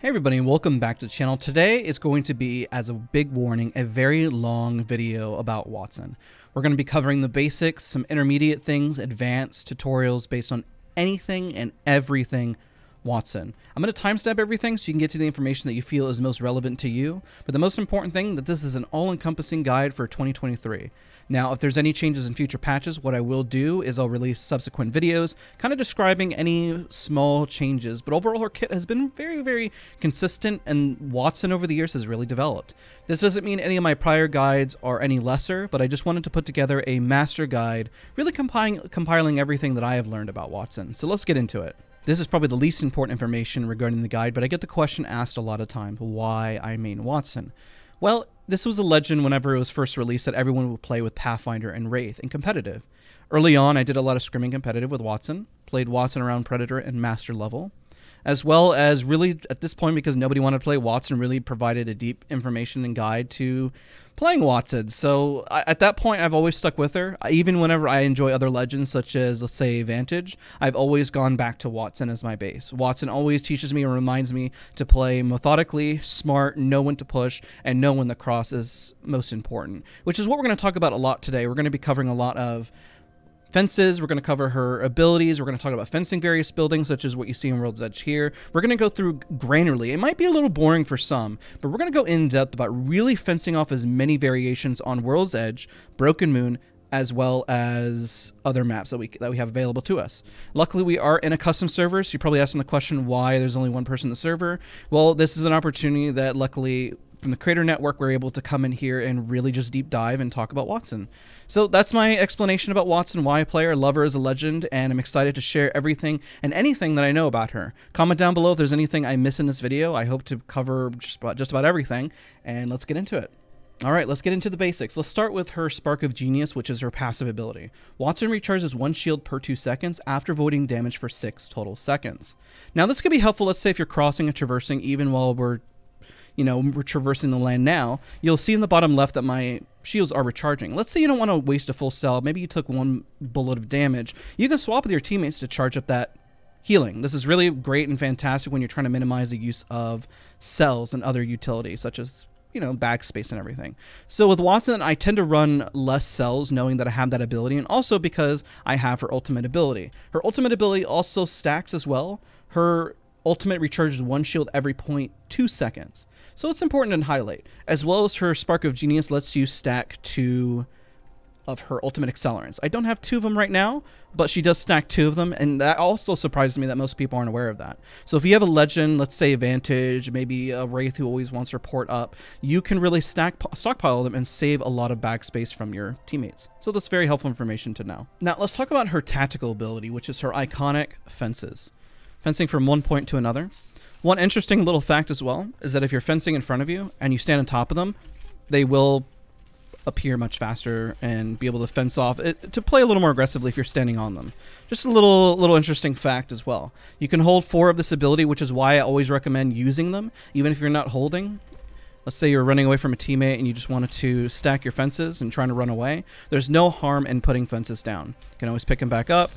Hey everybody and welcome back to the channel. Today is going to be, as a big warning, a very long video about Wattson. We're going to be covering the basics, some intermediate things, advanced tutorials based on anything and everything Wattson. I'm going to timestamp everything so you can get to the information that you feel is most relevant to you, but the most important thing that this is an all-encompassing guide for 2023. Now, if there's any changes in future patches, what I will do is I'll release subsequent videos kind of describing any small changes, but overall her kit has been very, very consistent and Wattson over the years has really developed. This doesn't mean any of my prior guides are any lesser, but I just wanted to put together a master guide, really compiling, compiling everything that I have learned about Wattson. So let's get into it. This is probably the least important information regarding the guide, but I get the question asked a lot of times, why I main Wattson? Well, this was a legend whenever it was first released that everyone would play with Pathfinder and Wraith in competitive. Early on, I did a lot of scrimming competitive with Wattson, played Wattson around Predator and Master level, as well as really at this point because nobody wanted to play Wattson, really provided a deep information and guide to playing Wattson. So I, at that point, I've always stuck with her. I, even whenever I enjoy other legends such as let's say Vantage, I've always gone back to Wattson as my base. Wattson always teaches me and reminds me to play methodically, smart, know when to push, and know when the cross is most important. Which is what we're going to talk about a lot today. We're going to be covering a lot of fences. We're going to cover her abilities. We're going to talk about fencing various buildings, such as what you see in World's Edge here. We're going to go through granularly. It might be a little boring for some, but we're going to go in depth about really fencing off as many variations on World's Edge, Broken Moon, as well as other maps that we that we have available to us. Luckily, we are in a custom server, so you're probably asking the question why there's only one person in the server. Well, this is an opportunity that luckily from the Creator Network, we're able to come in here and really just deep dive and talk about Wattson. So that's my explanation about Wattson, why I play her, love her as a legend, and I'm excited to share everything and anything that I know about her. Comment down below if there's anything I miss in this video. I hope to cover just about, just about everything, and let's get into it. All right, let's get into the basics. Let's start with her Spark of Genius, which is her passive ability. Wattson recharges one shield per two seconds after voiding damage for six total seconds. Now, this could be helpful, let's say if you're crossing and traversing even while we're you know, we're traversing the land now, you'll see in the bottom left that my shields are recharging. Let's say you don't want to waste a full cell. Maybe you took one bullet of damage. You can swap with your teammates to charge up that healing. This is really great and fantastic when you're trying to minimize the use of cells and other utilities, such as you know, backspace and everything. So with Wattson, I tend to run less cells knowing that I have that ability and also because I have her ultimate ability. Her ultimate ability also stacks as well. Her ultimate recharges one shield every 0.2 seconds. So it's important to highlight. As well as her Spark of Genius lets you stack two of her ultimate accelerants. I don't have two of them right now, but she does stack two of them, and that also surprises me that most people aren't aware of that. So if you have a legend, let's say Vantage, maybe a Wraith who always wants her port up, you can really stack stockpile them and save a lot of backspace from your teammates. So that's very helpful information to know. Now let's talk about her tactical ability, which is her iconic fences fencing from one point to another. One interesting little fact as well is that if you're fencing in front of you and you stand on top of them, they will appear much faster and be able to fence off it, to play a little more aggressively if you're standing on them. Just a little little interesting fact as well. You can hold four of this ability, which is why I always recommend using them, even if you're not holding. Let's say you're running away from a teammate and you just wanted to stack your fences and trying to run away. There's no harm in putting fences down. You can always pick them back up,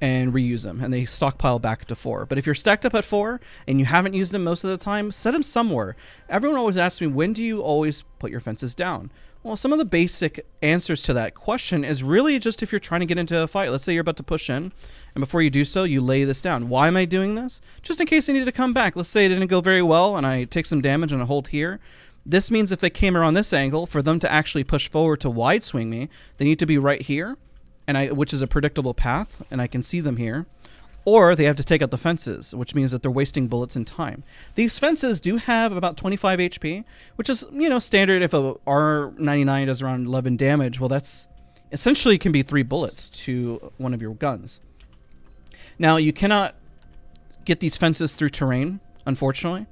and reuse them, and they stockpile back to four. But if you're stacked up at four and you haven't used them most of the time, set them somewhere. Everyone always asks me, when do you always put your fences down? Well, some of the basic answers to that question is really just if you're trying to get into a fight. Let's say you're about to push in, and before you do so, you lay this down. Why am I doing this? Just in case I need to come back. Let's say it didn't go very well, and I take some damage and I hold here. This means if they came around this angle, for them to actually push forward to wide swing me, they need to be right here and I which is a predictable path, and I can see them here. Or they have to take out the fences, which means that they're wasting bullets and time. These fences do have about 25 HP, which is, you know, standard if a R99 does around 11 damage. Well, that's essentially can be three bullets to one of your guns. Now, you cannot get these fences through terrain, unfortunately.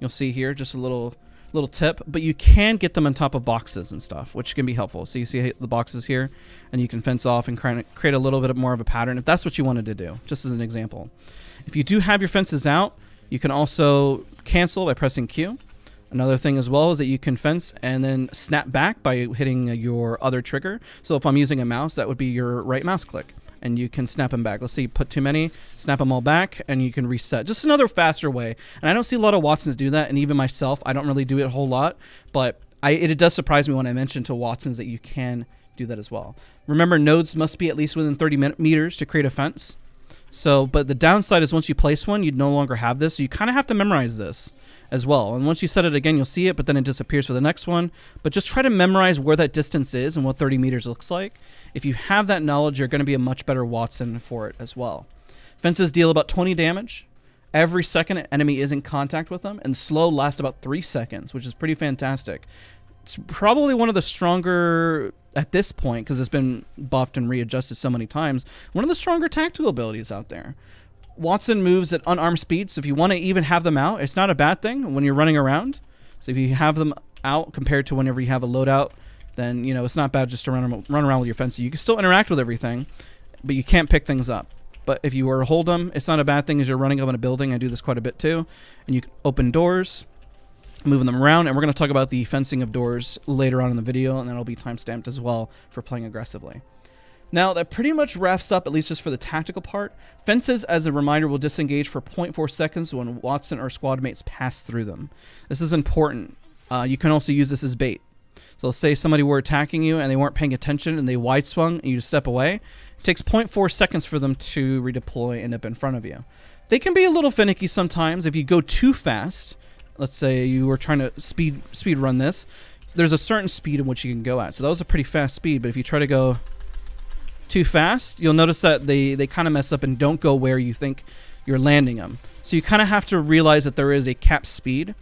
You'll see here just a little little tip, but you can get them on top of boxes and stuff, which can be helpful. So you see the boxes here, and you can fence off and create a little bit more of a pattern if that's what you wanted to do, just as an example. If you do have your fences out, you can also cancel by pressing Q. Another thing as well is that you can fence and then snap back by hitting your other trigger. So if I'm using a mouse, that would be your right mouse click. And you can snap them back. Let's say you put too many, snap them all back, and you can reset. Just another faster way. And I don't see a lot of Wattsons do that, and even myself, I don't really do it a whole lot, but I, it, it does surprise me when I mention to Wattsons that you can do that as well. Remember, nodes must be at least within 30 meters to create a fence. So, but the downside is once you place one, you'd no longer have this. So you kind of have to memorize this as well. And once you set it again, you'll see it, but then it disappears for the next one. But just try to memorize where that distance is and what 30 meters looks like. If you have that knowledge, you're going to be a much better Wattson for it as well. Fences deal about 20 damage. Every second an enemy is in contact with them, and slow lasts about three seconds, which is pretty fantastic. It's probably one of the stronger at this point because it's been buffed and readjusted so many times. One of the stronger tactical abilities out there. Wattson moves at unarmed speed, so if you want to even have them out, it's not a bad thing when you're running around. So if you have them out compared to whenever you have a loadout, then you know it's not bad just to run run around with your fence. You can still interact with everything, but you can't pick things up. But if you were to hold them, it's not a bad thing as you're running up in a building. I do this quite a bit too, and you can open doors, moving them around, and we're going to talk about the fencing of doors later on in the video, and that'll be time stamped as well for playing aggressively. Now, that pretty much wraps up, at least just for the tactical part. Fences, as a reminder, will disengage for 0.4 seconds when Wattson or squad mates pass through them. This is important. Uh, you can also use this as bait. So say somebody were attacking you and they weren't paying attention and they wide swung and you just step away. It takes 0.4 seconds for them to redeploy and up in front of you. They can be a little finicky sometimes if you go too fast. Let's say you were trying to speed speed run this. There's a certain speed in which you can go at. So that was a pretty fast speed, but if you try to go too fast, you'll notice that they, they kind of mess up and don't go where you think you're landing them. So you kind of have to realize that there is a cap speed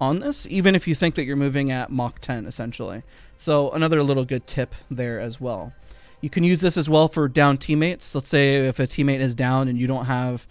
on this, even if you think that you're moving at Mach 10, essentially. So another little good tip there as well. You can use this as well for down teammates. Let's say if a teammate is down and you don't have,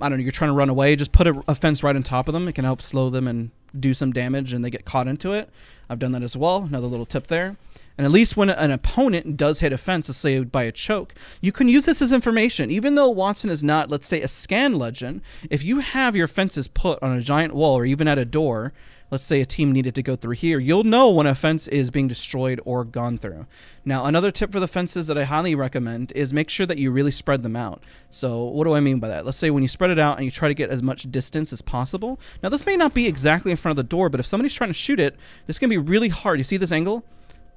I don't know, you're trying to run away, just put a, a fence right on top of them. It can help slow them and do some damage and they get caught into it. I've done that as well. Another little tip there. And at least when an opponent does hit a fence, let's say by a choke, you can use this as information. Even though Wattson is not, let's say, a scan legend, if you have your fences put on a giant wall or even at a door, let's say a team needed to go through here, you'll know when a fence is being destroyed or gone through. Now, another tip for the fences that I highly recommend is make sure that you really spread them out. So, what do I mean by that? Let's say when you spread it out and you try to get as much distance as possible. Now, this may not be exactly in front of the door, but if somebody's trying to shoot it, this can be really hard. You see this angle?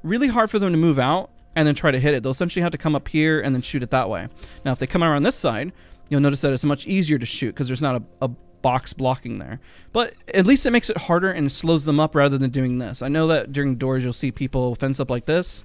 really hard for them to move out and then try to hit it. They'll essentially have to come up here and then shoot it that way. Now, if they come around this side, you'll notice that it's much easier to shoot because there's not a, a box blocking there. But at least it makes it harder and slows them up rather than doing this. I know that during doors you'll see people fence up like this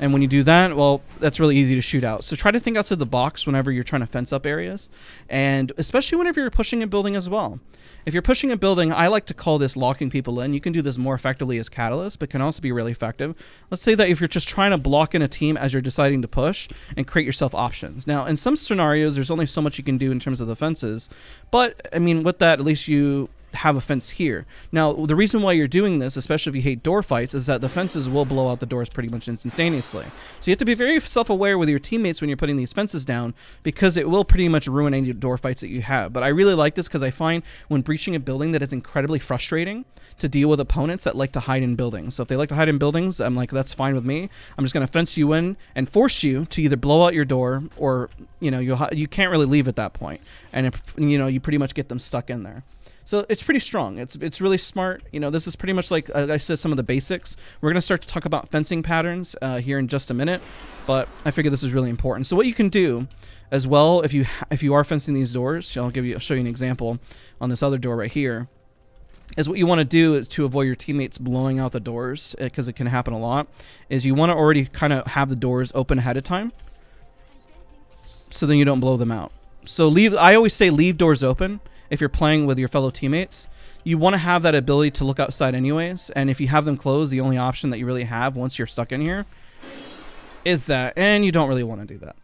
and when you do that, well, that's really easy to shoot out. So try to think outside the box whenever you're trying to fence up areas, and especially whenever you're pushing a building as well. If you're pushing a building, I like to call this locking people in. You can do this more effectively as Catalyst, but can also be really effective. Let's say that if you're just trying to block in a team as you're deciding to push and create yourself options. Now, in some scenarios, there's only so much you can do in terms of the fences, but I mean, with that, at least you have a fence here. Now, the reason why you're doing this, especially if you hate door fights, is that the fences will blow out the doors pretty much instantaneously. So you have to be very self-aware with your teammates when you're putting these fences down because it will pretty much ruin any door fights that you have. But I really like this because I find when breaching a building that it's incredibly frustrating to deal with opponents that like to hide in buildings. So if they like to hide in buildings, I'm like, that's fine with me. I'm just going to fence you in and force you to either blow out your door or, you know, you you can't really leave at that point. And, if, you know, you pretty much get them stuck in there. So it's pretty strong. It's it's really smart. You know, this is pretty much like uh, I said, some of the basics. We're gonna start to talk about fencing patterns uh, here in just a minute, but I figure this is really important. So what you can do, as well, if you if you are fencing these doors, I'll give you I'll show you an example on this other door right here. Is what you want to do is to avoid your teammates blowing out the doors because uh, it can happen a lot. Is you want to already kind of have the doors open ahead of time, so then you don't blow them out. So leave. I always say leave doors open if you're playing with your fellow teammates, you want to have that ability to look outside anyways. And if you have them closed, the only option that you really have once you're stuck in here is that, and you don't really want to do that.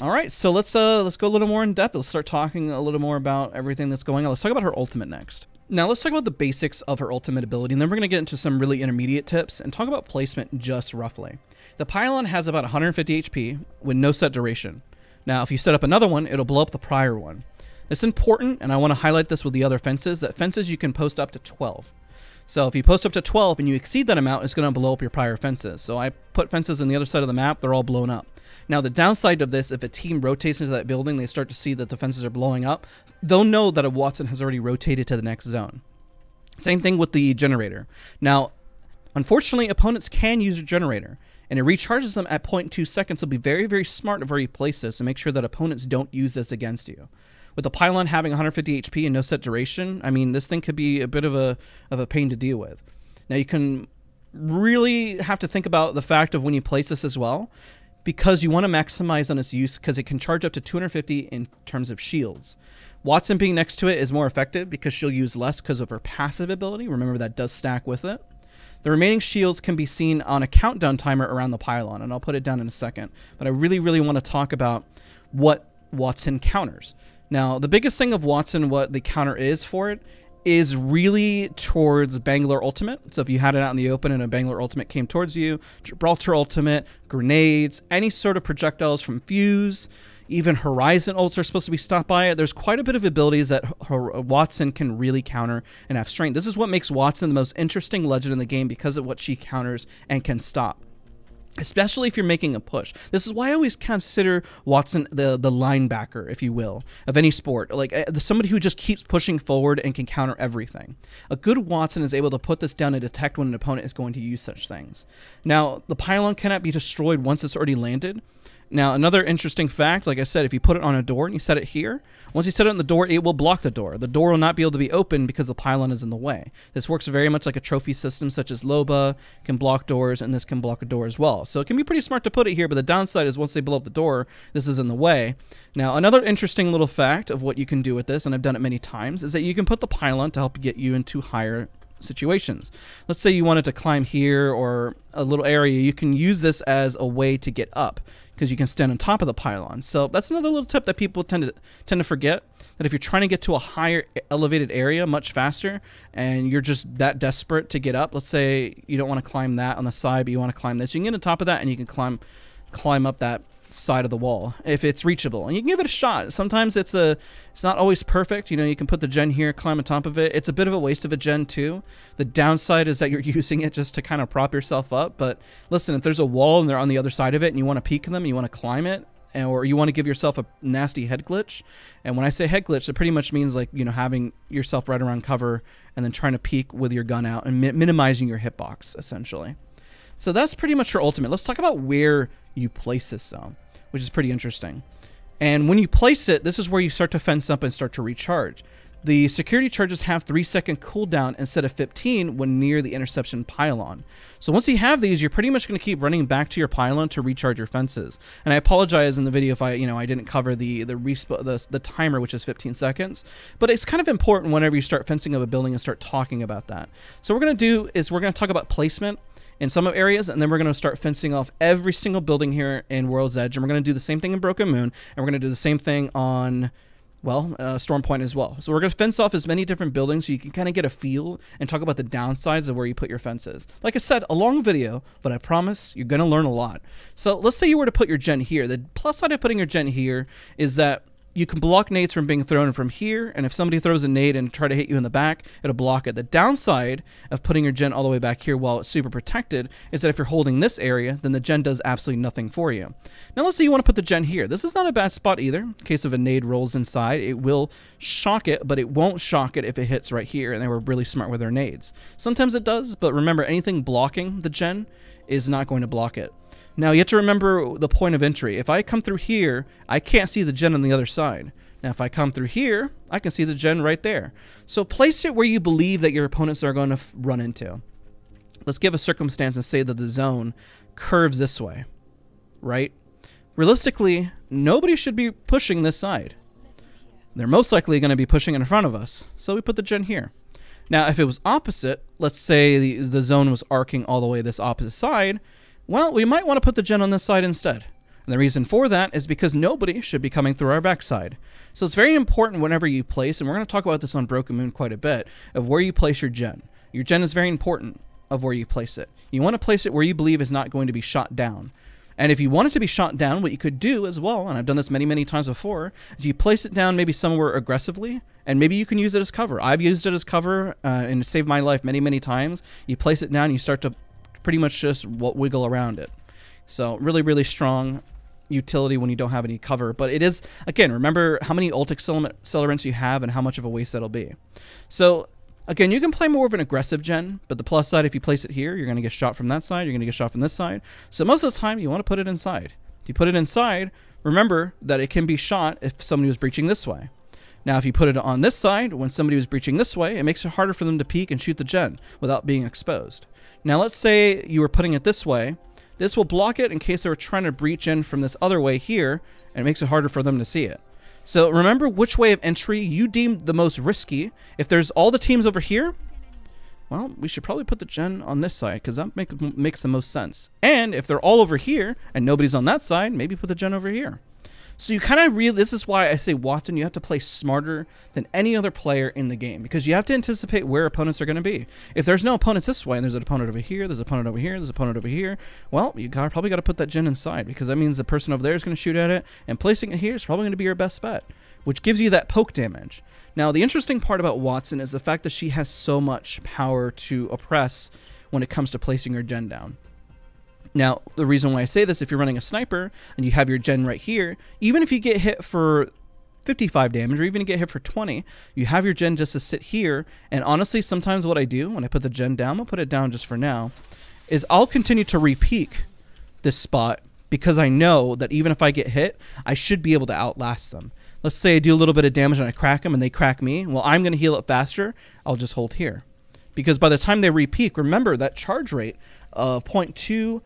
All right, so let's uh let's go a little more in depth. Let's start talking a little more about everything that's going on. Let's talk about her ultimate next. Now let's talk about the basics of her ultimate ability, and then we're gonna get into some really intermediate tips and talk about placement just roughly. The pylon has about 150 HP with no set duration. Now, if you set up another one, it'll blow up the prior one. It's important, and I want to highlight this with the other fences, that fences you can post up to 12. So if you post up to 12 and you exceed that amount, it's going to blow up your prior fences. So I put fences on the other side of the map, they're all blown up. Now the downside of this, if a team rotates into that building, they start to see that the fences are blowing up, they'll know that a Wattson has already rotated to the next zone. Same thing with the generator. Now, unfortunately, opponents can use a generator and it recharges them at 0.2 seconds. So be very, very smart of where you place this and make sure that opponents don't use this against you with the pylon having 150 HP and no set duration, I mean, this thing could be a bit of a of a pain to deal with. Now you can really have to think about the fact of when you place this as well, because you want to maximize on its use because it can charge up to 250 in terms of shields. Wattson being next to it is more effective because she'll use less because of her passive ability. Remember that does stack with it. The remaining shields can be seen on a countdown timer around the pylon, and I'll put it down in a second. But I really, really want to talk about what Wattson counters. Now, the biggest thing of Wattson, what the counter is for it, is really towards Bangalore Ultimate. So if you had it out in the open and a Bangalore Ultimate came towards you, Gibraltar Ultimate, grenades, any sort of projectiles from Fuse, even Horizon ults are supposed to be stopped by it. There's quite a bit of abilities that Wattson can really counter and have strength. This is what makes Wattson the most interesting legend in the game because of what she counters and can stop especially if you're making a push. This is why I always consider Wattson the the linebacker, if you will, of any sport. Like uh, somebody who just keeps pushing forward and can counter everything. A good Wattson is able to put this down and detect when an opponent is going to use such things. Now, the pylon cannot be destroyed once it's already landed. Now, another interesting fact, like I said, if you put it on a door and you set it here, once you set it on the door, it will block the door. The door will not be able to be opened because the pylon is in the way. This works very much like a trophy system such as Loba can block doors, and this can block a door as well. So it can be pretty smart to put it here, but the downside is once they blow up the door, this is in the way. Now, another interesting little fact of what you can do with this, and I've done it many times, is that you can put the pylon to help get you into higher situations. Let's say you wanted to climb here or a little area, you can use this as a way to get up because you can stand on top of the pylon. So that's another little tip that people tend to tend to forget that if you're trying to get to a higher elevated area much faster and you're just that desperate to get up, let's say you don't want to climb that on the side, but you want to climb this, you can get on top of that and you can climb climb up that side of the wall if it's reachable. And you can give it a shot. Sometimes it's a it's not always perfect. You know you can put the gen here climb on top of it. It's a bit of a waste of a gen too. The downside is that you're using it just to kind of prop yourself up. But listen if there's a wall and they're on the other side of it and you want to peek them you want to climb it or you want to give yourself a nasty head glitch. And when i say head glitch it pretty much means like you know having yourself right around cover and then trying to peek with your gun out and mi minimizing your hitbox essentially so that's pretty much your ultimate. Let's talk about where you place this zone, which is pretty interesting. And when you place it, this is where you start to fence up and start to recharge. The security charges have 3 second cooldown instead of 15 when near the interception pylon. So once you have these, you're pretty much going to keep running back to your pylon to recharge your fences. And I apologize in the video if I, you know, I didn't cover the the, the the timer, which is 15 seconds. But it's kind of important whenever you start fencing up a building and start talking about that. So what we're going to do is we're going to talk about placement in some of areas, and then we're going to start fencing off every single building here in World's Edge, and we're going to do the same thing in Broken Moon, and we're going to do the same thing on, well, uh, Storm Point as well. So we're going to fence off as many different buildings so you can kind of get a feel and talk about the downsides of where you put your fences. Like I said, a long video, but I promise you're going to learn a lot. So let's say you were to put your gen here. The plus side of putting your gen here is that you can block nades from being thrown from here, and if somebody throws a nade and try to hit you in the back, it'll block it. The downside of putting your gen all the way back here while it's super protected is that if you're holding this area, then the gen does absolutely nothing for you. Now let's say you want to put the gen here. This is not a bad spot either. In case of a nade rolls inside, it will shock it, but it won't shock it if it hits right here, and they were really smart with their nades. Sometimes it does, but remember, anything blocking the gen is not going to block it. Now you have to remember the point of entry. If I come through here, I can't see the gen on the other side. Now if I come through here, I can see the gen right there. So place it where you believe that your opponents are going to run into. Let's give a circumstance and say that the zone curves this way, right? Realistically, nobody should be pushing this side. They're most likely going to be pushing in front of us, so we put the gen here. Now, if it was opposite, let's say the, the zone was arcing all the way this opposite side, well, we might want to put the gen on this side instead. And the reason for that is because nobody should be coming through our backside. So it's very important whenever you place, and we're going to talk about this on Broken Moon quite a bit, of where you place your gen. Your gen is very important of where you place it. You want to place it where you believe is not going to be shot down. And if you want it to be shot down, what you could do as well, and I've done this many, many times before, is you place it down maybe somewhere aggressively, and maybe you can use it as cover. I've used it as cover uh, and saved my life many, many times. You place it down, you start to pretty much just wiggle around it. So really, really strong utility when you don't have any cover. But it is, again, remember how many ult accelerants you have and how much of a waste that'll be. So Again, you can play more of an aggressive gen, but the plus side, if you place it here, you're going to get shot from that side, you're going to get shot from this side. So most of the time, you want to put it inside. If you put it inside, remember that it can be shot if somebody was breaching this way. Now, if you put it on this side, when somebody was breaching this way, it makes it harder for them to peek and shoot the gen without being exposed. Now, let's say you were putting it this way. This will block it in case they were trying to breach in from this other way here, and it makes it harder for them to see it. So remember which way of entry you deemed the most risky. If there's all the teams over here, well, we should probably put the gen on this side because that make, makes the most sense. And if they're all over here and nobody's on that side, maybe put the gen over here. So you kind of really, this is why I say Wattson, you have to play smarter than any other player in the game because you have to anticipate where opponents are going to be. If there's no opponents this way and there's an opponent over here, there's an opponent over here, there's an opponent over here, well, you got probably got to put that gen inside because that means the person over there is going to shoot at it and placing it here is probably going to be your best bet, which gives you that poke damage. Now, the interesting part about Wattson is the fact that she has so much power to oppress when it comes to placing her gen down. Now, the reason why I say this, if you're running a sniper and you have your gen right here, even if you get hit for 55 damage or even get hit for 20, you have your gen just to sit here. And honestly, sometimes what I do when I put the gen down, I'll put it down just for now, is I'll continue to repeak this spot because I know that even if I get hit, I should be able to outlast them. Let's say I do a little bit of damage and I crack them and they crack me. Well, I'm going to heal up faster. I'll just hold here. Because by the time they repeak, remember that charge rate of 0.2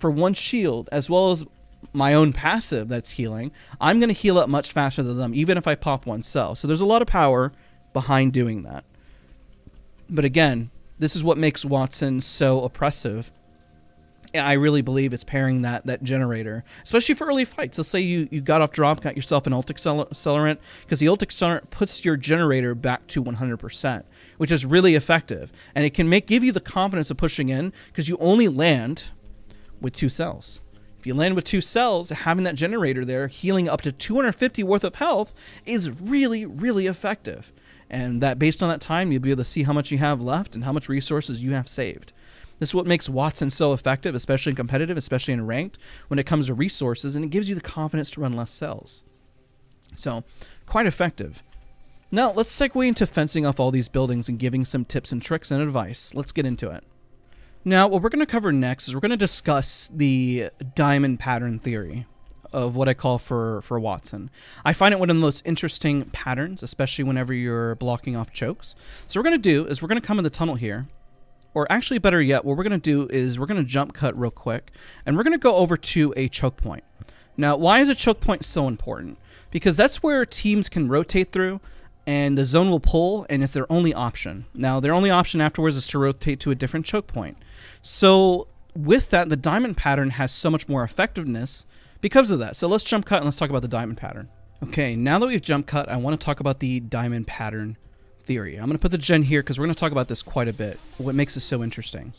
for one shield as well as my own passive that's healing, I'm going to heal up much faster than them, even if I pop one cell. So there's a lot of power behind doing that. But again, this is what makes Wattson so oppressive. I really believe it's pairing that that generator, especially for early fights. Let's say you, you got off drop, got yourself an ult accelerant, because the ult accelerant puts your generator back to 100%, which is really effective. And it can make give you the confidence of pushing in, because you only land with two cells. If you land with two cells, having that generator there healing up to 250 worth of health is really, really effective. And that based on that time, you'll be able to see how much you have left and how much resources you have saved. This is what makes Wattson so effective, especially in competitive, especially in ranked, when it comes to resources, and it gives you the confidence to run less cells. So, quite effective. Now, let's segue into fencing off all these buildings and giving some tips and tricks and advice. Let's get into it. Now, what we're going to cover next is we're going to discuss the diamond pattern theory of what I call for, for Wattson. I find it one of the most interesting patterns, especially whenever you're blocking off chokes. So what we're going to do is we're going to come in the tunnel here, or actually better yet, what we're going to do is we're going to jump cut real quick, and we're going to go over to a choke point. Now, why is a choke point so important? Because that's where teams can rotate through, and the zone will pull, and it's their only option. Now, their only option afterwards is to rotate to a different choke point. So, with that, the diamond pattern has so much more effectiveness because of that. So, let's jump cut and let's talk about the diamond pattern. Okay, now that we've jump cut, I want to talk about the diamond pattern theory. I'm going to put the gen here because we're going to talk about this quite a bit, what makes it so interesting.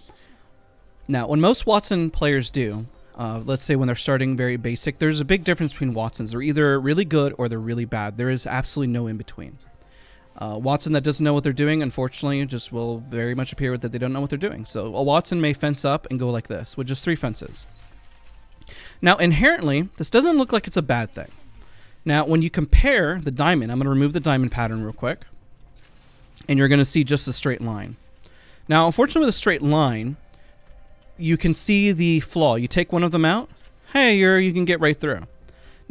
Now, when most Wattson players do, uh, let's say when they're starting very basic, there's a big difference between Wattsons. They're either really good or they're really bad. There is absolutely no in between. Uh, Wattson that doesn't know what they're doing, unfortunately, just will very much appear that they don't know what they're doing. So a Wattson may fence up and go like this, with just three fences. Now, inherently, this doesn't look like it's a bad thing. Now, when you compare the diamond, I'm going to remove the diamond pattern real quick, and you're going to see just a straight line. Now, unfortunately, with a straight line, you can see the flaw. You take one of them out, hey, you're, you can get right through.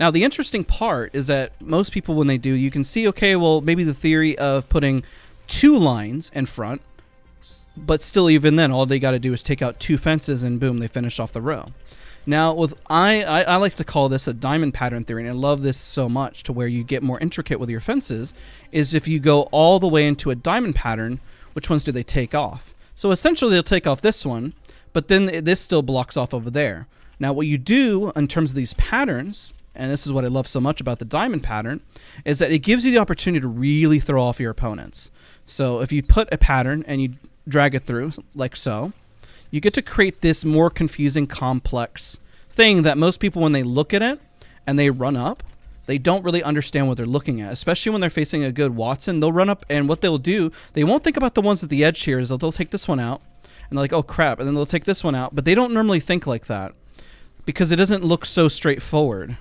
Now, the interesting part is that most people, when they do, you can see, okay, well, maybe the theory of putting two lines in front, but still, even then, all they got to do is take out two fences and boom, they finish off the row. Now, with I, I, I, like to call this a diamond pattern theory, and I love this so much to where you get more intricate with your fences, is if you go all the way into a diamond pattern, which ones do they take off? So essentially, they'll take off this one, but then this still blocks off over there. Now, what you do in terms of these patterns and this is what I love so much about the diamond pattern, is that it gives you the opportunity to really throw off your opponents. So if you put a pattern and you drag it through, like so, you get to create this more confusing, complex thing that most people, when they look at it and they run up, they don't really understand what they're looking at, especially when they're facing a good Wattson. They'll run up, and what they'll do, they won't think about the ones at the edge here. Is they'll, they'll take this one out, and they're like, oh crap, and then they'll take this one out. But they don't normally think like that because it doesn't look so straightforward.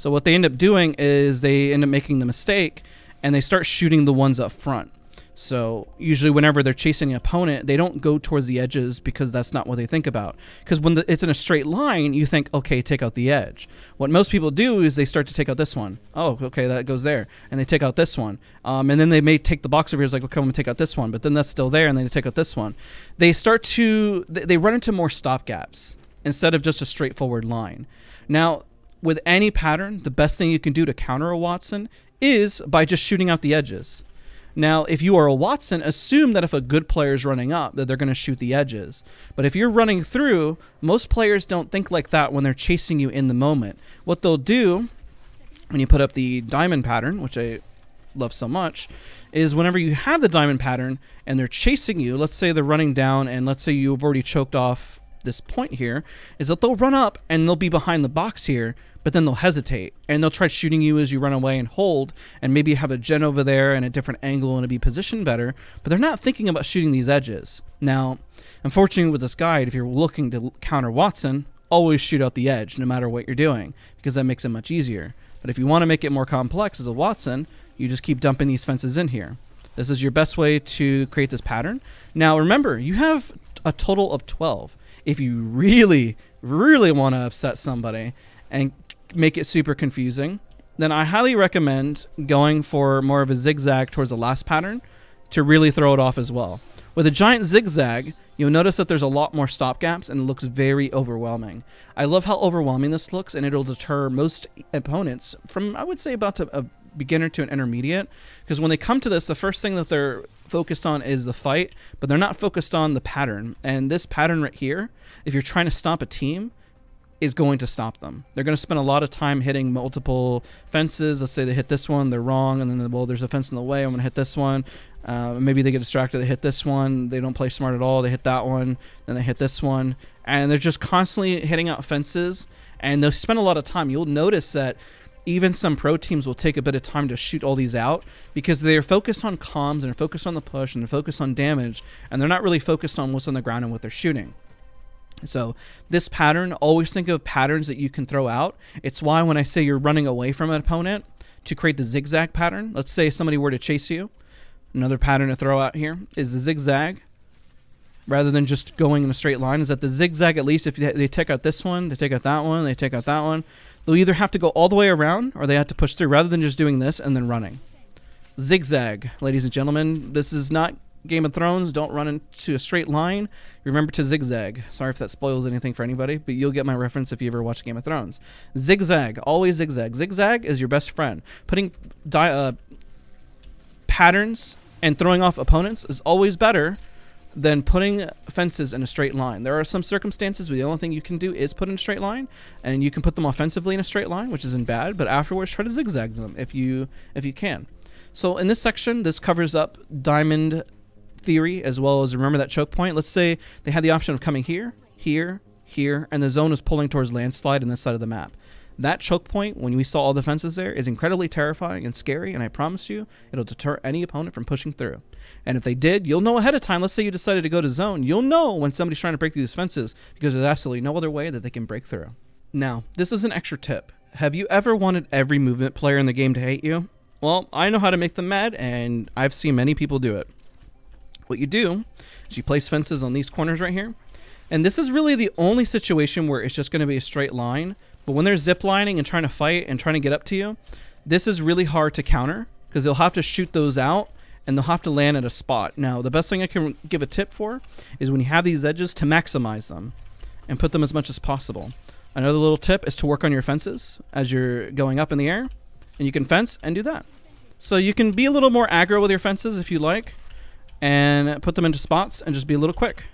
So what they end up doing is they end up making the mistake, and they start shooting the ones up front. So usually, whenever they're chasing an opponent, they don't go towards the edges because that's not what they think about. Because when the, it's in a straight line, you think, okay, take out the edge. What most people do is they start to take out this one. Oh, okay, that goes there, and they take out this one, um, and then they may take the box over here. Is like, okay, I'm gonna take out this one, but then that's still there, and then they take out this one. They start to they, they run into more stop gaps instead of just a straightforward line. Now, with any pattern, the best thing you can do to counter a Wattson is by just shooting out the edges. Now, if you are a Wattson, assume that if a good player is running up, that they're going to shoot the edges. But if you're running through, most players don't think like that when they're chasing you in the moment. What they'll do when you put up the diamond pattern, which I love so much, is whenever you have the diamond pattern and they're chasing you, let's say they're running down and let's say you've already choked off this point here, is that they'll run up and they'll be behind the box here but then they'll hesitate and they'll try shooting you as you run away and hold and maybe have a gen over there and a different angle and to be positioned better but they're not thinking about shooting these edges. Now unfortunately with this guide if you're looking to counter wattson always shoot out the edge no matter what you're doing because that makes it much easier. But if you want to make it more complex as a wattson you just keep dumping these fences in here. This is your best way to create this pattern. Now remember you have a total of 12 if you really really want to upset somebody and make it super confusing, then I highly recommend going for more of a zigzag towards the last pattern to really throw it off as well. With a giant zigzag, you'll notice that there's a lot more stop gaps and it looks very overwhelming. I love how overwhelming this looks and it'll deter most opponents from, I would say, about a beginner to an intermediate. Because when they come to this, the first thing that they're focused on is the fight, but they're not focused on the pattern. And this pattern right here, if you're trying to stop a team, is going to stop them. They're going to spend a lot of time hitting multiple fences. Let's say they hit this one, they're wrong, and then well, there's a fence in the way. I'm going to hit this one. Uh, maybe they get distracted. They hit this one. They don't play smart at all. They hit that one. Then they hit this one, and they're just constantly hitting out fences. And they'll spend a lot of time. You'll notice that even some pro teams will take a bit of time to shoot all these out because they're focused on comms and they're focused on the push and they're focused on damage, and they're not really focused on what's on the ground and what they're shooting. So this pattern, always think of patterns that you can throw out. It's why when I say you're running away from an opponent to create the zigzag pattern, let's say somebody were to chase you, another pattern to throw out here is the zigzag rather than just going in a straight line is that the zigzag at least if they take out this one, they take out that one, they take out that one, they'll either have to go all the way around or they have to push through rather than just doing this and then running. Zigzag, ladies and gentlemen, this is not Game of Thrones, don't run into a straight line. Remember to zigzag. Sorry if that spoils anything for anybody, but you'll get my reference if you ever watch Game of Thrones. Zigzag, always zigzag. Zigzag is your best friend. Putting uh, patterns and throwing off opponents is always better than putting fences in a straight line. There are some circumstances where the only thing you can do is put in a straight line, and you can put them offensively in a straight line, which isn't bad. But afterwards, try to zigzag them if you if you can. So in this section, this covers up diamond theory as well as remember that choke point. Let's say they had the option of coming here, here, here, and the zone is pulling towards landslide in this side of the map. That choke point, when we saw all the fences there, is incredibly terrifying and scary, and I promise you, it'll deter any opponent from pushing through. And if they did, you'll know ahead of time. Let's say you decided to go to zone, you'll know when somebody's trying to break through these fences because there's absolutely no other way that they can break through. Now, this is an extra tip. Have you ever wanted every movement player in the game to hate you? Well, I know how to make them mad, and I've seen many people do it. What you do is you place fences on these corners right here. And this is really the only situation where it's just going to be a straight line. But when they're ziplining and trying to fight and trying to get up to you, this is really hard to counter because they'll have to shoot those out and they'll have to land at a spot. Now, the best thing I can give a tip for is when you have these edges to maximize them and put them as much as possible. Another little tip is to work on your fences as you're going up in the air and you can fence and do that. So you can be a little more aggro with your fences if you like and put them into spots and just be a little quick.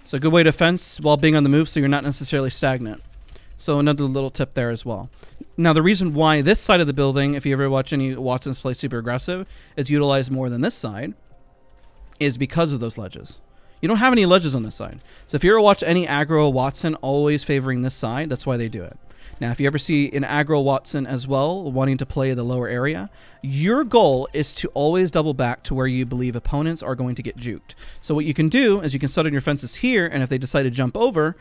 It's a good way to fence while being on the move so you're not necessarily stagnant. So another little tip there as well. Now the reason why this side of the building, if you ever watch any Wattson's play super aggressive, is utilized more than this side is because of those ledges. You don't have any ledges on this side. So if you ever watch any aggro Wattson always favoring this side, that's why they do it. Now, if you ever see an aggro Wattson as well, wanting to play the lower area, your goal is to always double back to where you believe opponents are going to get juked. So what you can do is you can set on your fences here, and if they decide to jump over,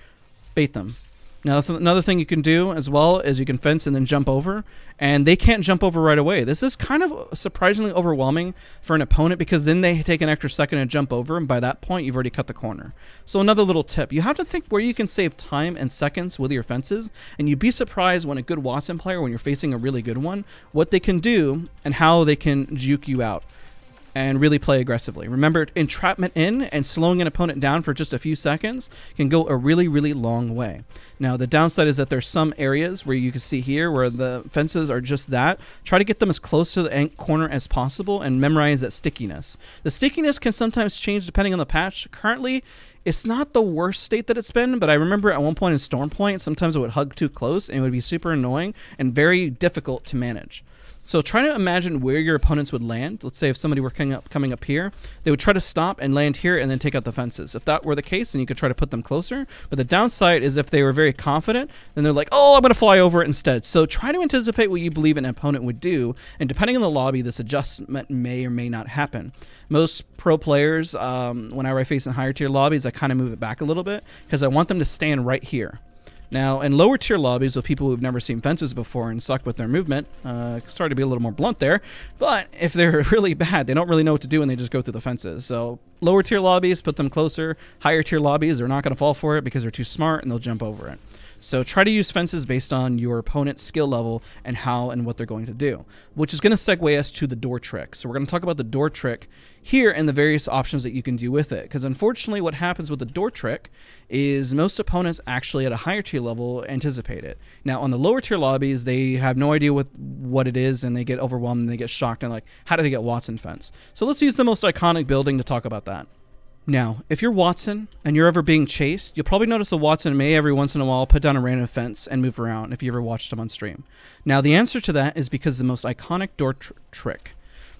bait them. Now, another thing you can do as well is you can fence and then jump over, and they can't jump over right away. This is kind of surprisingly overwhelming for an opponent because then they take an extra second to jump over, and by that point, you've already cut the corner. So another little tip, you have to think where you can save time and seconds with your fences, and you'd be surprised when a good Wattson player, when you're facing a really good one, what they can do and how they can juke you out and really play aggressively. Remember, entrapment in and slowing an opponent down for just a few seconds can go a really, really long way. Now, the downside is that there's some areas where you can see here where the fences are just that. Try to get them as close to the corner as possible and memorize that stickiness. The stickiness can sometimes change depending on the patch. Currently, it's not the worst state that it's been, but I remember at one point in Stormpoint, sometimes it would hug too close and it would be super annoying and very difficult to manage. So try to imagine where your opponents would land. Let's say if somebody were coming up, coming up here, they would try to stop and land here and then take out the fences. If that were the case, then you could try to put them closer. But the downside is if they were very confident, then they're like, oh, I'm going to fly over it instead. So try to anticipate what you believe an opponent would do. And depending on the lobby, this adjustment may or may not happen. Most pro players, um, whenever I face in higher tier lobbies, I kind of move it back a little bit because I want them to stand right here. Now, in lower tier lobbies with people who've never seen fences before and suck with their movement, uh, sorry to be a little more blunt there, but if they're really bad, they don't really know what to do and they just go through the fences. So lower tier lobbies, put them closer. Higher tier lobbies, they're not going to fall for it because they're too smart and they'll jump over it. So try to use fences based on your opponent's skill level and how and what they're going to do, which is going to segue us to the door trick. So we're going to talk about the door trick here and the various options that you can do with it. Because unfortunately, what happens with the door trick is most opponents actually at a higher tier level anticipate it. Now, on the lower tier lobbies, they have no idea what, what it is and they get overwhelmed and they get shocked and like, how did I get Wattson fence? So let's use the most iconic building to talk about that. Now, if you're Wattson and you're ever being chased, you'll probably notice a Wattson may every once in a while put down a random fence and move around if you ever watched him on stream. Now, the answer to that is because the most iconic door tr trick.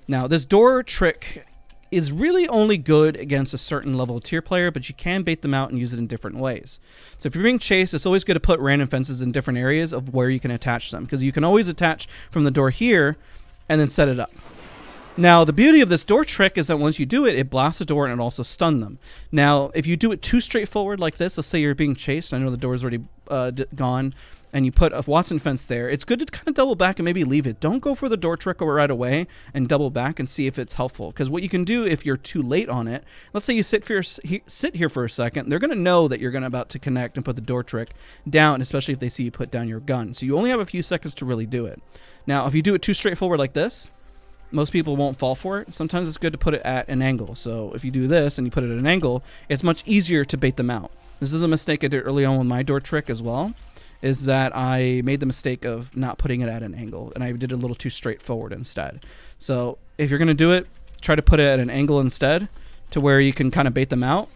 Now, this door trick is really only good against a certain level of tier player, but you can bait them out and use it in different ways. So if you're being chased, it's always good to put random fences in different areas of where you can attach them, because you can always attach from the door here and then set it up. Now, the beauty of this door trick is that once you do it, it blasts the door and it also stun them. Now, if you do it too straightforward like this, let's say you're being chased, I know the door's already uh, gone, and you put a Wattson fence there, it's good to kind of double back and maybe leave it. Don't go for the door trick right away and double back and see if it's helpful. Because what you can do if you're too late on it, let's say you sit, for, sit here for a second, they're going to know that you're going to about to connect and put the door trick down, especially if they see you put down your gun. So you only have a few seconds to really do it. Now, if you do it too straightforward like this, most people won't fall for it. Sometimes it's good to put it at an angle. So if you do this and you put it at an angle, it's much easier to bait them out. This is a mistake I did early on with my door trick as well, is that I made the mistake of not putting it at an angle, and I did a little too straightforward instead. So if you're going to do it, try to put it at an angle instead to where you can kind of bait them out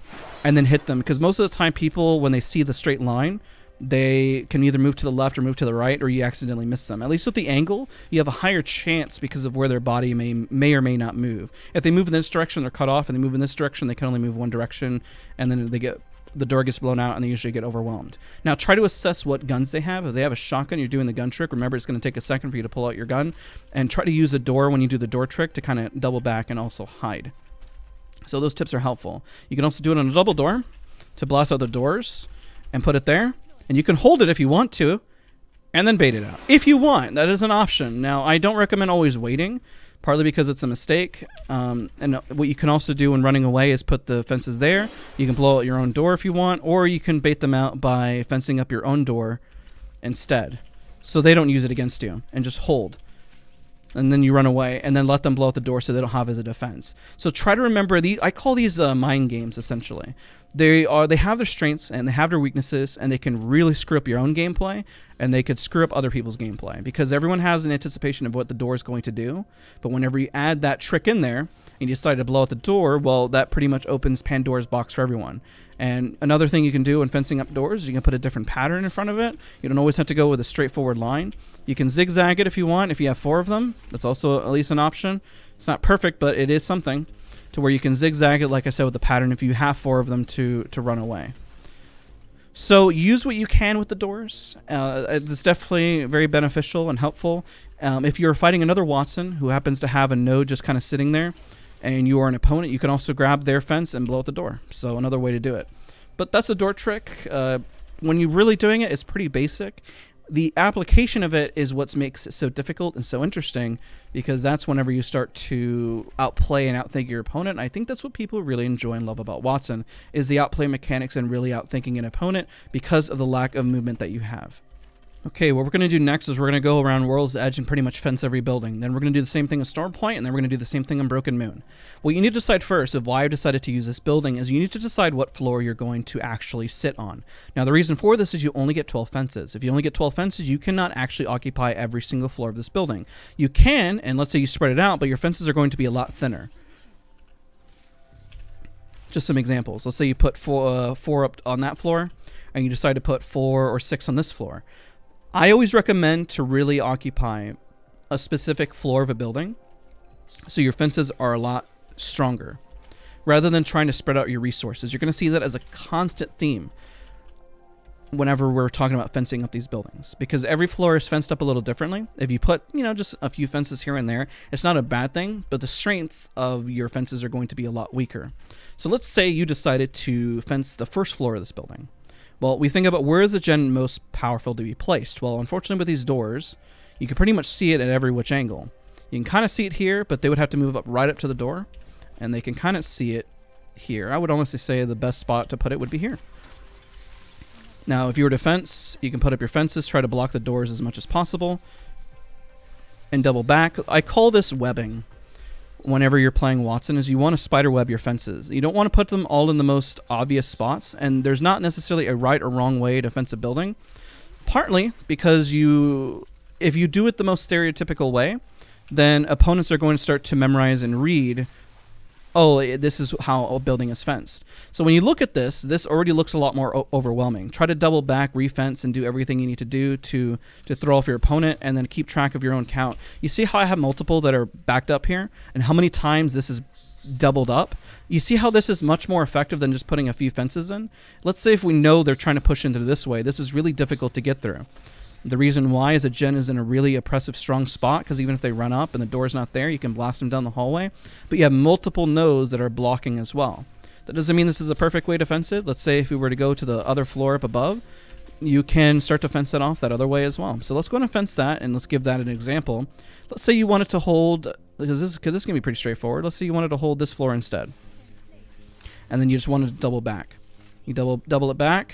and then hit them. Because most of the time people, when they see the straight line, they can either move to the left or move to the right, or you accidentally miss them. At least with the angle, you have a higher chance because of where their body may may or may not move. If they move in this direction, they're cut off, and they move in this direction, they can only move one direction, and then they get the door gets blown out, and they usually get overwhelmed. Now, try to assess what guns they have. If they have a shotgun, you're doing the gun trick. Remember, it's going to take a second for you to pull out your gun, and try to use a door when you do the door trick to kind of double back and also hide. So those tips are helpful. You can also do it on a double door to blast out the doors and put it there and you can hold it if you want to, and then bait it out. If you want, that is an option. Now, I don't recommend always waiting, partly because it's a mistake. Um, and what you can also do when running away is put the fences there. You can blow out your own door if you want, or you can bait them out by fencing up your own door instead. So they don't use it against you, and just hold and then you run away and then let them blow out the door so they don't have as a defense. So try to remember the I call these uh, mind games essentially. They are they have their strengths and they have their weaknesses and they can really screw up your own gameplay and they could screw up other people's gameplay because everyone has an anticipation of what the door is going to do. But whenever you add that trick in there and you decide to blow out the door, well, that pretty much opens Pandora's box for everyone. And another thing you can do when fencing up doors, you can put a different pattern in front of it. You don't always have to go with a straightforward line. You can zigzag it if you want. If you have four of them, that's also at least an option. It's not perfect, but it is something. To where you can zigzag it, like I said, with the pattern if you have four of them to, to run away. So use what you can with the doors. Uh, it's definitely very beneficial and helpful. Um, if you're fighting another Wattson who happens to have a node just kind of sitting there, and you are an opponent, you can also grab their fence and blow out the door. So another way to do it. But that's a door trick. Uh, when you're really doing it, it's pretty basic the application of it is what makes it so difficult and so interesting because that's whenever you start to outplay and outthink your opponent. And I think that's what people really enjoy and love about Wattson is the outplay mechanics and really outthinking an opponent because of the lack of movement that you have. Okay, what we're going to do next is we're going to go around World's Edge and pretty much fence every building. Then we're going to do the same thing with Stormpoint, and then we're going to do the same thing on Broken Moon. What you need to decide first of why I've decided to use this building is you need to decide what floor you're going to actually sit on. Now, the reason for this is you only get 12 fences. If you only get 12 fences, you cannot actually occupy every single floor of this building. You can, and let's say you spread it out, but your fences are going to be a lot thinner. Just some examples. Let's say you put four, uh, four up on that floor, and you decide to put four or six on this floor I always recommend to really occupy a specific floor of a building so your fences are a lot stronger rather than trying to spread out your resources. You're going to see that as a constant theme whenever we're talking about fencing up these buildings because every floor is fenced up a little differently. If you put, you know, just a few fences here and there, it's not a bad thing, but the strengths of your fences are going to be a lot weaker. So let's say you decided to fence the first floor of this building. Well, we think about where is the gen most powerful to be placed? Well, unfortunately with these doors, you can pretty much see it at every which angle. You can kind of see it here, but they would have to move up right up to the door, and they can kind of see it here. I would honestly say the best spot to put it would be here. Now, if you were to fence, you can put up your fences, try to block the doors as much as possible, and double back. I call this webbing whenever you're playing Wattson is you want to spider web your fences. You don't want to put them all in the most obvious spots, and there's not necessarily a right or wrong way to fence a building. Partly because you, if you do it the most stereotypical way, then opponents are going to start to memorize and read oh, eh, this is how a building is fenced. So when you look at this, this already looks a lot more overwhelming. Try to double back, refence, and do everything you need to do to, to throw off your opponent and then keep track of your own count. You see how I have multiple that are backed up here and how many times this is doubled up. You see how this is much more effective than just putting a few fences in? Let's say if we know they're trying to push into this way, this is really difficult to get through. The reason why is that Gen is in a really oppressive, strong spot because even if they run up and the door's not there, you can blast them down the hallway. But you have multiple nodes that are blocking as well. That doesn't mean this is a perfect way to fence it. Let's say if we were to go to the other floor up above, you can start to fence it off that other way as well. So let's go and fence that, and let's give that an example. Let's say you wanted to hold, because this, cause this can be pretty straightforward. Let's say you wanted to hold this floor instead. And then you just wanted to double back. You double double it back,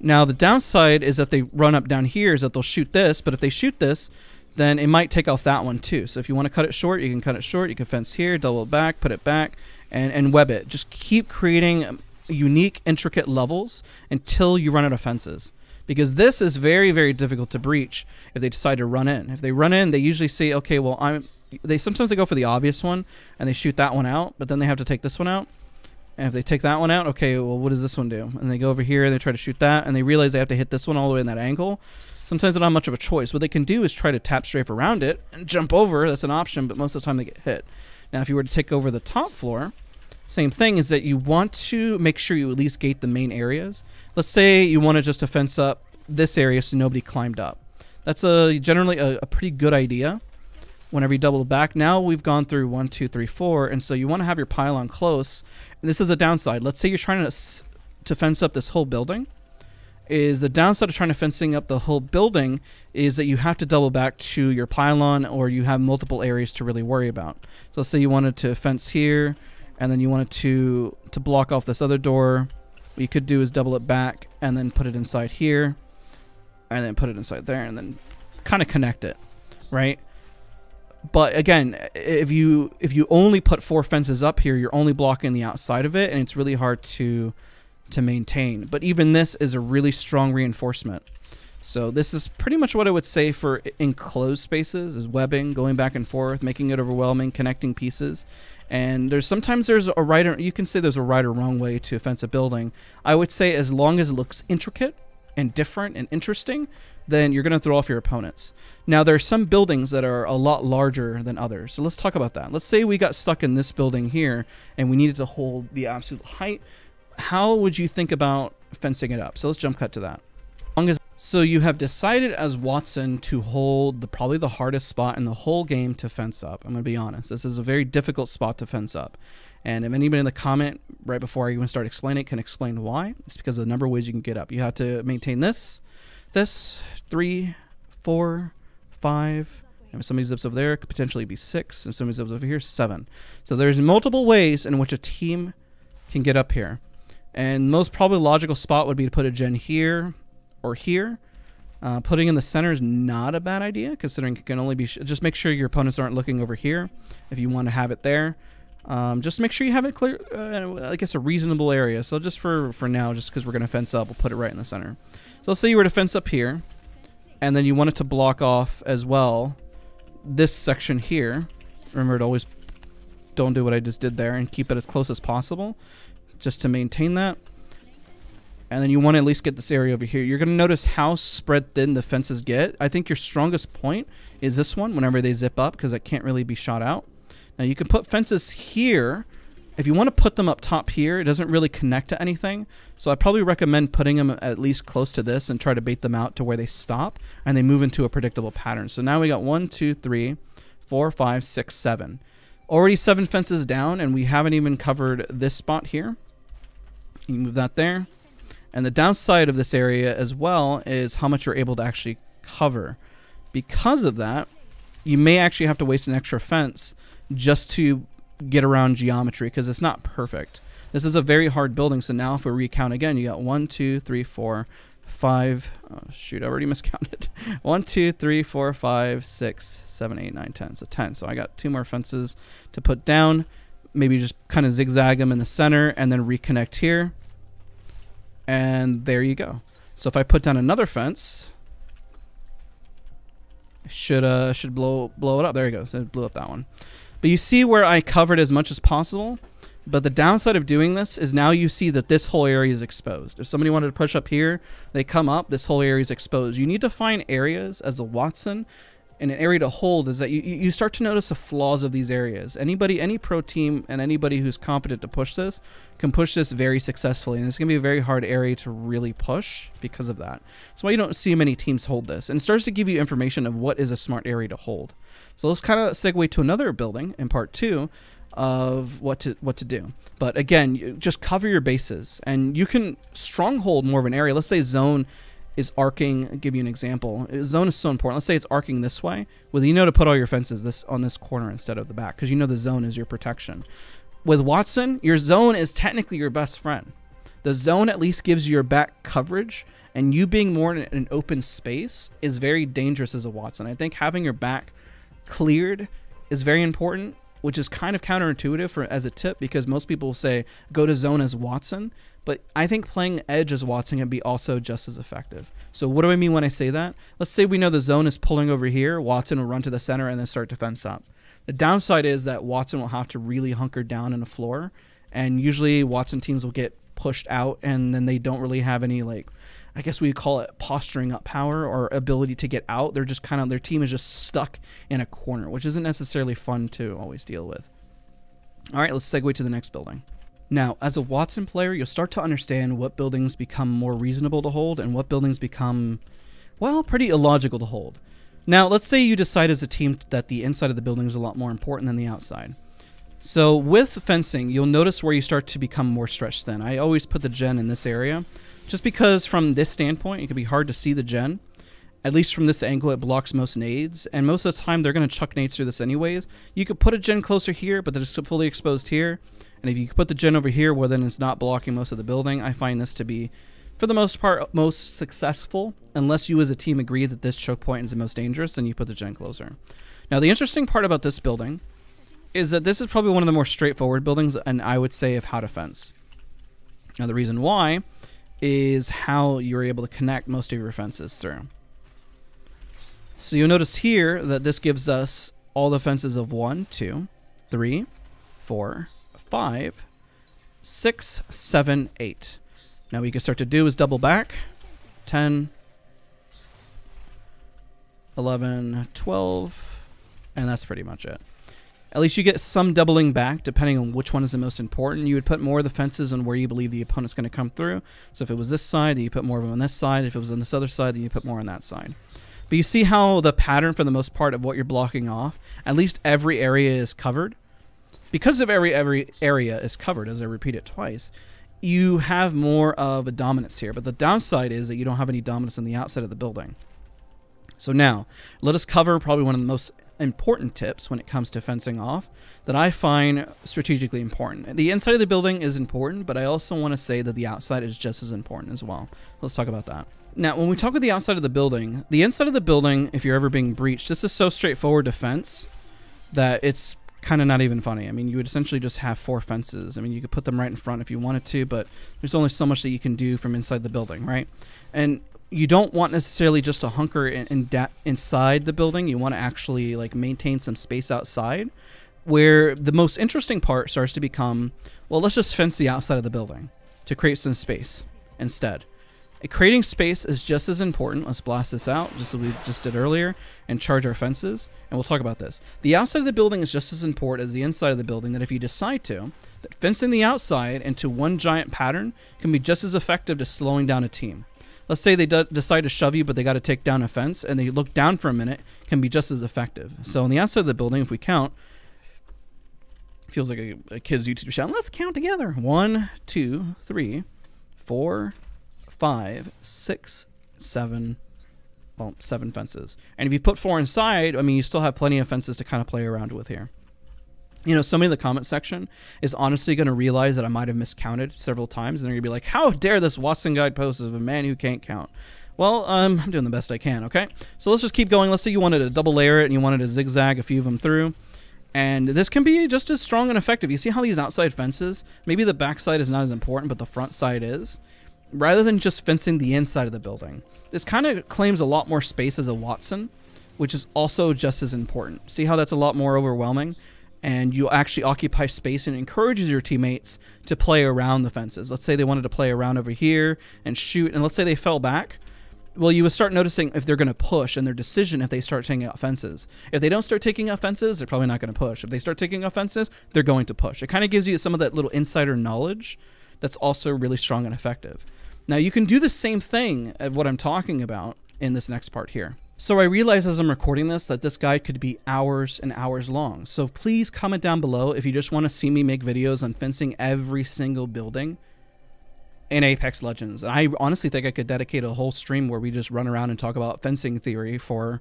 now the downside is that they run up down here is that they'll shoot this, but if they shoot this, then it might take off that one too. So if you want to cut it short, you can cut it short. You can fence here, double it back, put it back, and, and web it. Just keep creating um, unique, intricate levels until you run out of fences. Because this is very, very difficult to breach if they decide to run in. If they run in, they usually say, okay, well, I'm. They sometimes they go for the obvious one and they shoot that one out, but then they have to take this one out. And if they take that one out, okay, well, what does this one do? And they go over here and they try to shoot that, and they realize they have to hit this one all the way in that angle. Sometimes they don't have much of a choice. What they can do is try to tap strafe around it and jump over. That's an option, but most of the time they get hit. Now, if you were to take over the top floor, same thing is that you want to make sure you at least gate the main areas. Let's say you just to fence up this area so nobody climbed up. That's a generally a, a pretty good idea whenever you double back. Now we've gone through one, two, three, four, and so you want to have your pylon close. And this is a downside. Let's say you're trying to to fence up this whole building. Is the downside of trying to fencing up the whole building is that you have to double back to your pylon, or you have multiple areas to really worry about. So let's say you wanted to fence here, and then you wanted to to block off this other door. What you could do is double it back and then put it inside here, and then put it inside there, and then kind of connect it, right? But again if you if you only put four fences up here you're only blocking the outside of it and it's really hard to to maintain but even this is a really strong reinforcement so this is pretty much what I would say for enclosed spaces is webbing, going back and forth, making it overwhelming, connecting pieces. And there's sometimes there's a right or you can say there's a right or wrong way to fence a building. I would say as long as it looks intricate and different and interesting, then you're going to throw off your opponents. Now, there are some buildings that are a lot larger than others. So let's talk about that. Let's say we got stuck in this building here and we needed to hold the absolute height. How would you think about fencing it up? So let's jump cut to that. So you have decided as Wattson to hold the probably the hardest spot in the whole game to fence up. I'm going to be honest. This is a very difficult spot to fence up. And if anybody in the comment right before I even start explaining it can explain why, it's because of the number of ways you can get up. You have to maintain this, this, three, four, five, and if somebody zips over there, could potentially be six, and somebody zips over here, seven. So there's multiple ways in which a team can get up here. And most probably logical spot would be to put a gen here or here. Uh, putting in the center is not a bad idea, considering it can only be... just make sure your opponents aren't looking over here if you want to have it there. Um, just make sure you have it clear, uh, I guess a reasonable area. So just for, for now, just because we're going to fence up, we'll put it right in the center. So let's say you were to fence up here, and then you want it to block off as well this section here. Remember to always don't do what I just did there and keep it as close as possible just to maintain that. And then you want to at least get this area over here. You're going to notice how spread thin the fences get. I think your strongest point is this one whenever they zip up because it can't really be shot out. Now you can put fences here. If you want to put them up top here, it doesn't really connect to anything. So I probably recommend putting them at least close to this and try to bait them out to where they stop and they move into a predictable pattern. So now we got one, two, three, four, five, six, seven. Already seven fences down and we haven't even covered this spot here. You move that there. And the downside of this area as well is how much you're able to actually cover. Because of that, you may actually have to waste an extra fence just to get around geometry because it's not perfect. This is a very hard building. So now if we recount again, you got one, two, three, four, five. Oh, shoot, I already miscounted. one, two, three, four, five, six, seven, eight, nine, ten. So 10. So I got two more fences to put down. Maybe just kind of zigzag them in the center and then reconnect here. And there you go. So if I put down another fence, should uh should blow blow it up. There you go. So it blew up that one. But you see where I covered as much as possible. But the downside of doing this is now you see that this whole area is exposed. If somebody wanted to push up here, they come up, this whole area is exposed. You need to find areas as a Wattson an area to hold is that you, you start to notice the flaws of these areas. Anybody, any pro team and anybody who's competent to push this can push this very successfully. And it's going to be a very hard area to really push because of that. That's why you don't see many teams hold this. And starts to give you information of what is a smart area to hold. So let's kind of segue to another building in part two of what to what to do. But again, just cover your bases and you can stronghold more of an area. Let's say zone is arcing. I'll give you an example. Uh, zone is so important. Let's say it's arcing this way. Well, you know to put all your fences this on this corner instead of the back because you know the zone is your protection. With Wattson, your zone is technically your best friend. The zone at least gives you your back coverage, and you being more in an open space is very dangerous as a Wattson. I think having your back cleared is very important which is kind of counterintuitive for as a tip because most people will say go to zone as Wattson, but I think playing edge as Wattson can be also just as effective. So what do I mean when I say that? Let's say we know the zone is pulling over here, Wattson will run to the center and then start defense up. The downside is that Wattson will have to really hunker down in the floor, and usually Wattson teams will get pushed out and then they don't really have any like I guess we call it posturing up power or ability to get out. They're just kind of their team is just stuck in a corner, which isn't necessarily fun to always deal with. All right, let's segue to the next building. Now, as a Wattson player, you'll start to understand what buildings become more reasonable to hold and what buildings become, well, pretty illogical to hold. Now, let's say you decide as a team that the inside of the building is a lot more important than the outside. So with fencing, you'll notice where you start to become more stretched thin. I always put the gen in this area just because from this standpoint, it can be hard to see the gen. At least from this angle, it blocks most nades, and most of the time they're going to chuck nades through this anyways. You could put a gen closer here, but then it's fully exposed here. And if you put the gen over here, well then it's not blocking most of the building. I find this to be, for the most part, most successful, unless you as a team agree that this choke point is the most dangerous, then you put the gen closer. Now the interesting part about this building is that this is probably one of the more straightforward buildings, and I would say of how to fence. Now the reason why is how you're able to connect most of your fences through. So you'll notice here that this gives us all the fences of one, two, three, four, five, six, seven, eight. Now we can start to do is double back, 10, 11, 12, and that's pretty much it. At least you get some doubling back depending on which one is the most important. You would put more of the fences on where you believe the opponent's going to come through. So if it was this side, then you put more of them on this side. If it was on this other side, then you put more on that side. But you see how the pattern, for the most part, of what you're blocking off, at least every area is covered. Because of every every area is covered, as I repeat it twice, you have more of a dominance here. But the downside is that you don't have any dominance on the outside of the building. So now, let us cover probably one of the most important tips when it comes to fencing off that I find strategically important. The inside of the building is important, but I also want to say that the outside is just as important as well. Let's talk about that. Now, when we talk about the outside of the building, the inside of the building, if you're ever being breached, this is so straightforward defense that it's kind of not even funny. I mean, you would essentially just have four fences. I mean, you could put them right in front if you wanted to, but there's only so much that you can do from inside the building, right? And you don't want necessarily just to hunker in, in inside the building. You want to actually like maintain some space outside, where the most interesting part starts to become, well, let's just fence the outside of the building to create some space instead. Creating space is just as important. Let's blast this out, just as we just did earlier, and charge our fences, and we'll talk about this. The outside of the building is just as important as the inside of the building, that if you decide to, that fencing the outside into one giant pattern can be just as effective to slowing down a team let's say they decide to shove you, but they got to take down a fence, and they look down for a minute, can be just as effective. So on the outside of the building, if we count, feels like a, a kid's YouTube channel. Let's count together. One, two, three, four, five, six, seven, well, seven fences. And if you put four inside, I mean, you still have plenty of fences to kind of play around with here you know, somebody in the comment section is honestly going to realize that I might have miscounted several times, and they're going to be like, "How dare this Wattson guide post of a man who can't count?" Well, um, I'm doing the best I can. Okay, so let's just keep going. Let's say you wanted to double layer it and you wanted to zigzag a few of them through, and this can be just as strong and effective. You see how these outside fences, maybe the back side is not as important, but the front side is. Rather than just fencing the inside of the building, this kind of claims a lot more space as a Wattson, which is also just as important. See how that's a lot more overwhelming? And you actually occupy space and encourages your teammates to play around the fences. Let's say they wanted to play around over here and shoot, and let's say they fell back. Well, you would start noticing if they're going to push and their decision if they start taking out. If they don't start taking out fences, they're probably not going to push. If they start taking out fences, they're going to push. It kind of gives you some of that little insider knowledge that's also really strong and effective. Now, you can do the same thing of what I'm talking about in this next part here. So I realize as I'm recording this that this guide could be hours and hours long. So please comment down below if you just want to see me make videos on fencing every single building in Apex Legends. And I honestly think I could dedicate a whole stream where we just run around and talk about fencing theory for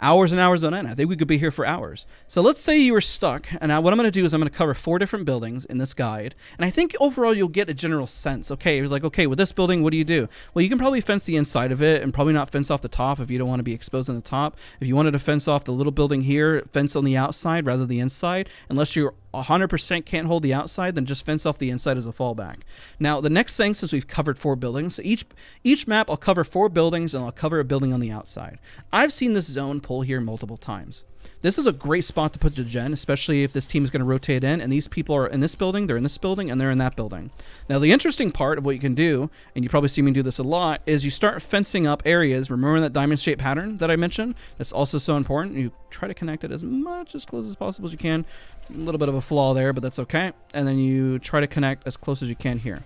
hours and hours on end. I think we could be here for hours. So let's say you were stuck, and what I'm going to do is I'm going to cover four different buildings in this guide, and I think overall you'll get a general sense. Okay, it was like, okay, with this building, what do you do? Well, you can probably fence the inside of it, and probably not fence off the top if you don't want to be exposed on the top. If you wanted to fence off the little building here, fence on the outside rather than the inside, unless you're 100% can't hold the outside, then just fence off the inside as a fallback. Now, the next thing, since we've covered four buildings, so each each map I'll cover four buildings and I'll cover a building on the outside. I've seen this zone pull here multiple times. This is a great spot to put the gen, especially if this team is going to rotate in, and these people are in this building, they're in this building, and they're in that building. Now, the interesting part of what you can do, and you probably see me do this a lot, is you start fencing up areas. Remember that diamond shape pattern that I mentioned? That's also so important. You try to connect it as much as close as possible as you can. A little bit of a flaw there, but that's okay. And then you try to connect as close as you can here.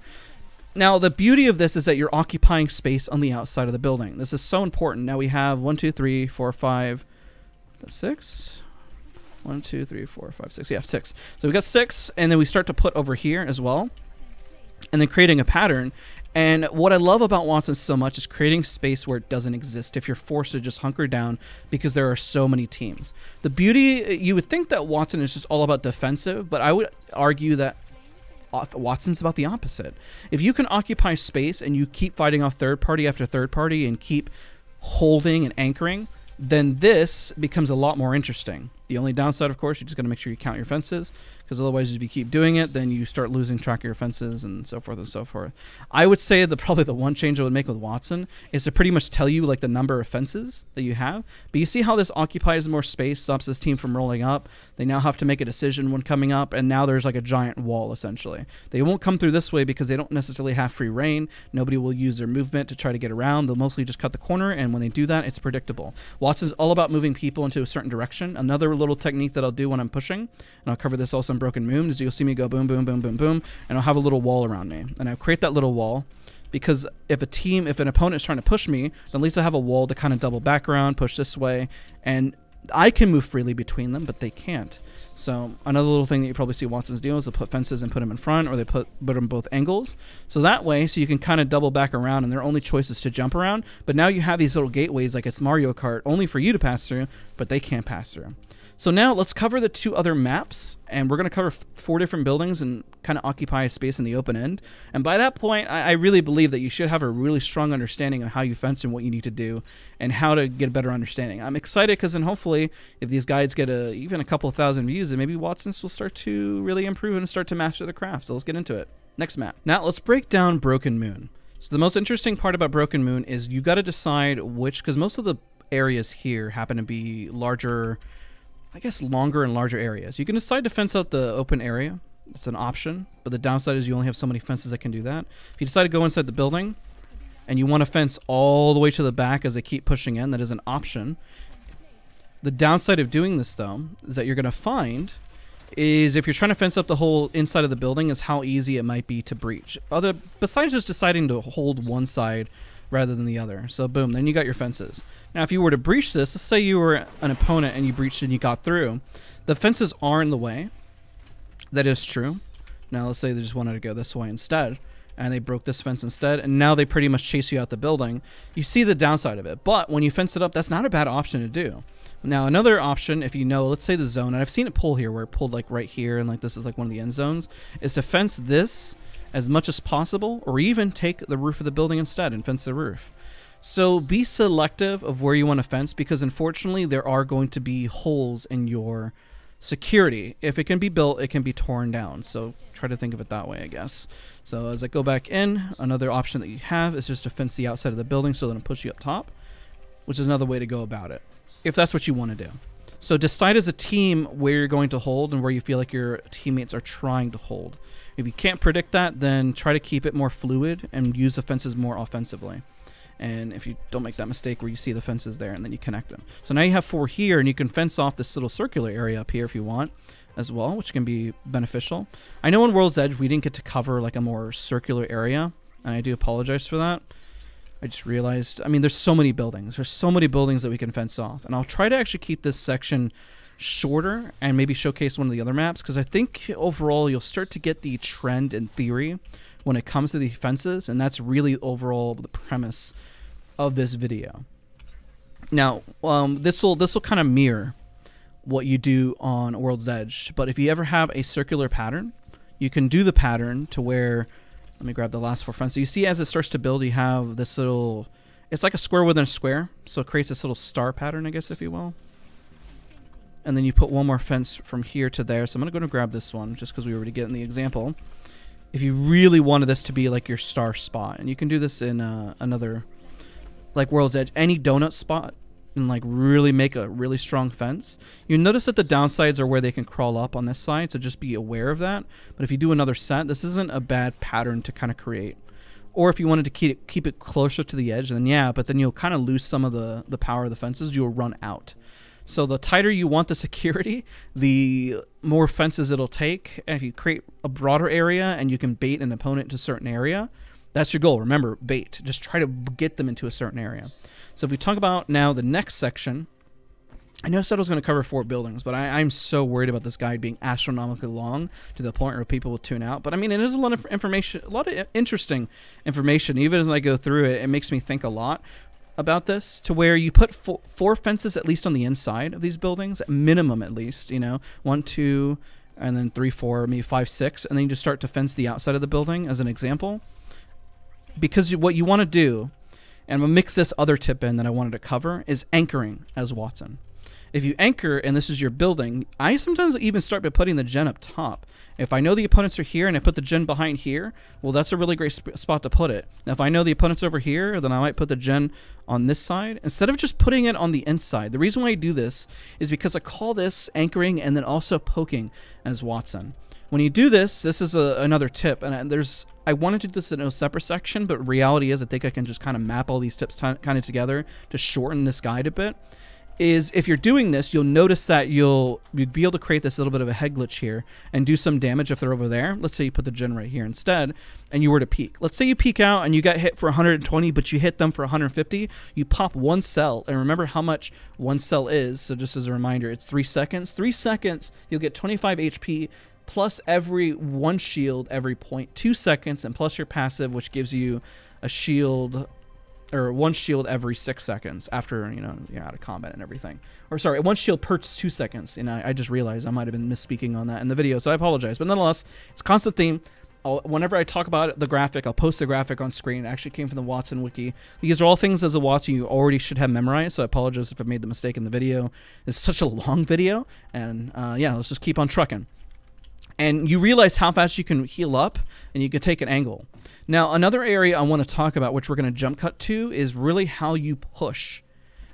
Now, the beauty of this is that you're occupying space on the outside of the building. This is so important. Now we have one, two, three, four, five, six. One, two, three, four, five, six. Yeah, six. So we got six, and then we start to put over here as well, and then creating a pattern. And what I love about Wattson so much is creating space where it doesn't exist if you're forced to just hunker down because there are so many teams. The beauty, you would think that Wattson is just all about defensive, but I would argue that Wattson's about the opposite. If you can occupy space and you keep fighting off third party after third party and keep holding and anchoring, then this becomes a lot more interesting. The only downside, of course, you just got to make sure you count your fences, because otherwise, if you keep doing it, then you start losing track of your fences and so forth and so forth. I would say that probably the one change I would make with Wattson is to pretty much tell you like the number of fences that you have. But you see how this occupies more space, stops this team from rolling up. They now have to make a decision when coming up, and now there's like a giant wall essentially. They won't come through this way because they don't necessarily have free reign. Nobody will use their movement to try to get around. They'll mostly just cut the corner, and when they do that, it's predictable. Wattson's all about moving people into a certain direction. Another little technique that I'll do when I'm pushing, and I'll cover this also in Broken Moon, is you'll see me go boom, boom, boom, boom, boom, and I'll have a little wall around me. And I'll create that little wall because if a team, if an opponent is trying to push me, then at least I have a wall to kind of double back around, push this way, and I can move freely between them, but they can't. So another little thing that you probably see Wattson's do is they put fences and put them in front, or they put put them both angles. So that way, so you can kind of double back around, and their only choice is to jump around. But now you have these little gateways, like it's Mario Kart, only for you to pass through, but they can't pass through. So now let's cover the two other maps, and we're going to cover four different buildings and kind of occupy a space in the open end. And by that point, I, I, really believe that you should have a really strong understanding of how you fence and what you need to do, and how to get a better understanding. I'm excited because then hopefully, if these guides get a, even a couple thousand views, then maybe Wattson's will start to really improve and start to master the craft. So let's get into it. Next map. Now let's break down Broken Moon. So the most interesting part about Broken Moon is you got to decide which, because most of the areas here happen to be larger I guess, longer and larger areas. You can decide to fence out the open area. It's an option, but the downside is you only have so many fences that can do that. If you decide to go inside the building and you want to fence all the way to the back as they keep pushing in, that is an option. The downside of doing this, though, is that you're going to find is if you're trying to fence up the whole inside of the building is how easy it might be to breach. Other besides just deciding to hold one side rather than the other. So boom, then you got your fences. Now if you were to breach this, let's say you were an opponent and you breached and you got through, the fences are in the way. That is true. Now let's say they just wanted to go this way instead and they broke this fence instead and now they pretty much chase you out the building. You see the downside of it, but when you fence it up, that's not a bad option to do. Now another option, if you know, let's say the zone, and I've seen it pull here where it pulled like right here and like this is like one of the end zones, is to fence this as much as possible, or even take the roof of the building instead and fence the roof. So be selective of where you want to fence because unfortunately there are going to be holes in your security. If it can be built, it can be torn down. So try to think of it that way, I guess. So as I go back in, another option that you have is just to fence the outside of the building so that it'll push you up top, which is another way to go about it, if that's what you want to do. So decide as a team where you're going to hold and where you feel like your teammates are trying to hold. If you can't predict that, then try to keep it more fluid and use the fences more offensively. And if you don't make that mistake where you see the fences there and then you connect them. So now you have four here and you can fence off this little circular area up here if you want as well, which can be beneficial. I know in World's Edge we didn't get to cover like a more circular area, and I do apologize for that. I just realized, I mean, there's so many buildings. There's so many buildings that we can fence off. And I'll try to actually keep this section shorter and maybe showcase one of the other maps because I think overall you'll start to get the trend in theory when it comes to the fences and that's really overall the premise of this video. Now, um, this will this will kind of mirror what you do on World's Edge, but if you ever have a circular pattern, you can do the pattern to where let me grab the last four fences. So you see as it starts to build, you have this little it's like a square within a square, so it creates this little star pattern, I guess if you will and then you put one more fence from here to there. So I'm going to grab this one just because we already get in the example. If you really wanted this to be like your star spot, and you can do this in uh, another, like World's Edge, any donut spot, and like really make a really strong fence. You notice that the downsides are where they can crawl up on this side, so just be aware of that. But if you do another set, this isn't a bad pattern to kind of create. Or if you wanted to keep it, keep it closer to the edge, then yeah, but then you'll kind of lose some of the, the power of the fences. You'll run out. So the tighter you want the security, the more fences it'll take. And if you create a broader area and you can bait an opponent to a certain area, that's your goal. Remember, bait. Just try to get them into a certain area. So if we talk about now the next section, I know I said I was going to cover four buildings, but I, am so worried about this guide being astronomically long to the point where people will tune out. But I mean, it is a lot of information, a lot of interesting information. Even as I go through it, it makes me think a lot about this to where you put four, four fences at least on the inside of these buildings, minimum at least, you know, one, two, and then three, four, maybe five, six, and then you just start to fence the outside of the building as an example. Because what you want to do, and we'll mix this other tip in that I wanted to cover, is anchoring as Wattson. If you anchor and this is your building, I sometimes even start by putting the gen up top. If I know the opponents are here and I put the gen behind here, well, that's a really great sp spot to put it. Now, if I know the opponent's over here, then I might put the gen on this side instead of just putting it on the inside. The reason why I do this is because I call this anchoring and then also poking as Wattson. When you do this, this is a, another tip, and there's I wanted to do this in a separate section, but reality is I think I can just kind of map all these tips kind of together to shorten this guide a bit is if you're doing this, you'll notice that you'll you'd be able to create this little bit of a head glitch here and do some damage if they're over there. Let's say you put the gen right here instead, and you were to peek. Let's say you peek out and you got hit for 120, but you hit them for 150. You pop one cell, and remember how much one cell is. So just as a reminder, it's three seconds. Three seconds, you'll get 25 HP plus every one shield every point two seconds, and plus your passive, which gives you a shield or one shield every six seconds after you know you're out of combat and everything. Or sorry, one shield per two seconds. And I, I just realized I might have been misspeaking on that in the video, so I apologize. But nonetheless, it's constant theme. I'll, whenever I talk about the graphic, I'll post the graphic on screen. It actually came from the Wattson wiki. These are all things as a Wattson you already should have memorized, so I apologize if I made the mistake in the video. It's such a long video, and uh, yeah, let's just keep on trucking and you realize how fast you can heal up and you can take an angle. Now, another area I want to talk about, which we're going to jump cut to, is really how you push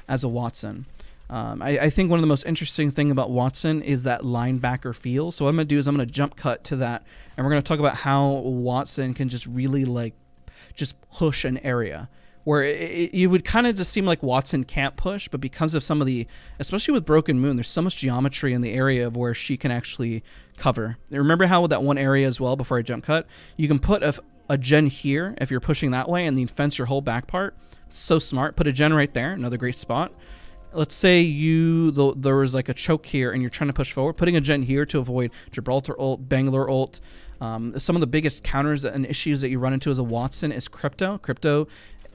as a Wattson. Um, I, I, think one of the most interesting thing about Wattson is that linebacker feel. So what I'm going to do is I'm going to jump cut to that, and we're going to talk about how Wattson can just really like just push an area where it, it, you would kind of just seem like Wattson can't push, but because of some of the, especially with Broken Moon, there's so much geometry in the area of where she can actually cover. Remember how with that one area as well, before I jump cut, you can put a, a gen here if you're pushing that way and then fence your whole back part. So smart. Put a gen right there, another great spot. Let's say you the, there was like a choke here and you're trying to push forward. Putting a gen here to avoid Gibraltar ult, Bangalore ult, um, some of the biggest counters and issues that you run into as a Wattson is crypto. Crypto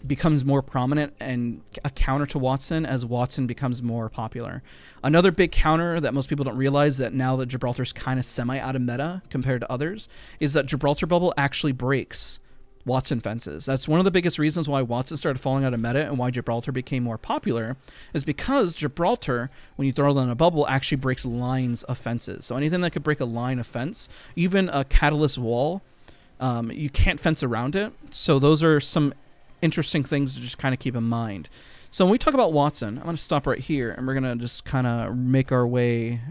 becomes more prominent and a counter to Wattson as Wattson becomes more popular. Another big counter that most people don't realize that now that Gibraltar's kind of semi out of meta compared to others is that Gibraltar bubble actually breaks Wattson fences. That's one of the biggest reasons why Wattson started falling out of meta and why Gibraltar became more popular is because Gibraltar, when you throw it in a bubble, actually breaks lines of fences. So anything that could break a line of fence, even a catalyst wall, um, you can't fence around it. So those are some interesting things to just kind of keep in mind. So when we talk about Wattson, I'm going to stop right here, and we're going to just kind of make our way,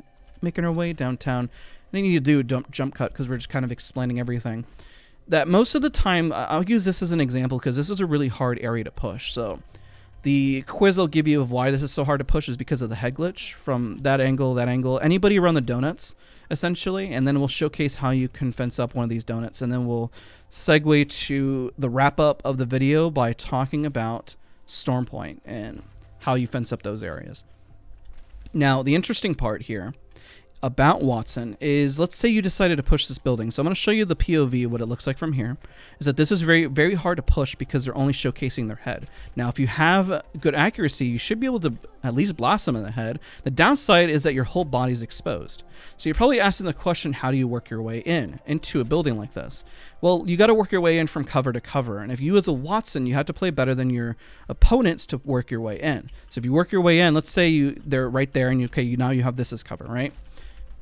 making our way downtown. And I need to do a jump, jump cut because we're just kind of explaining everything. That most of the time, I'll use this as an example because this is a really hard area to push. So the quiz I'll give you of why this is so hard to push is because of the head glitch from that angle, that angle, anybody around the donuts, essentially, and then we'll showcase how you can fence up one of these donuts, and then we'll segue to the wrap up of the video by talking about Stormpoint and how you fence up those areas. Now, the interesting part here about Wattson is let's say you decided to push this building. So I'm going to show you the POV what it looks like from here. Is that this is very very hard to push because they're only showcasing their head. Now if you have good accuracy, you should be able to at least blast them in the head. The downside is that your whole body's exposed. So you're probably asking the question, how do you work your way in into a building like this? Well, you got to work your way in from cover to cover. And if you as a Wattson, you have to play better than your opponents to work your way in. So if you work your way in, let's say you they're right there and you okay, you now you have this as cover, right?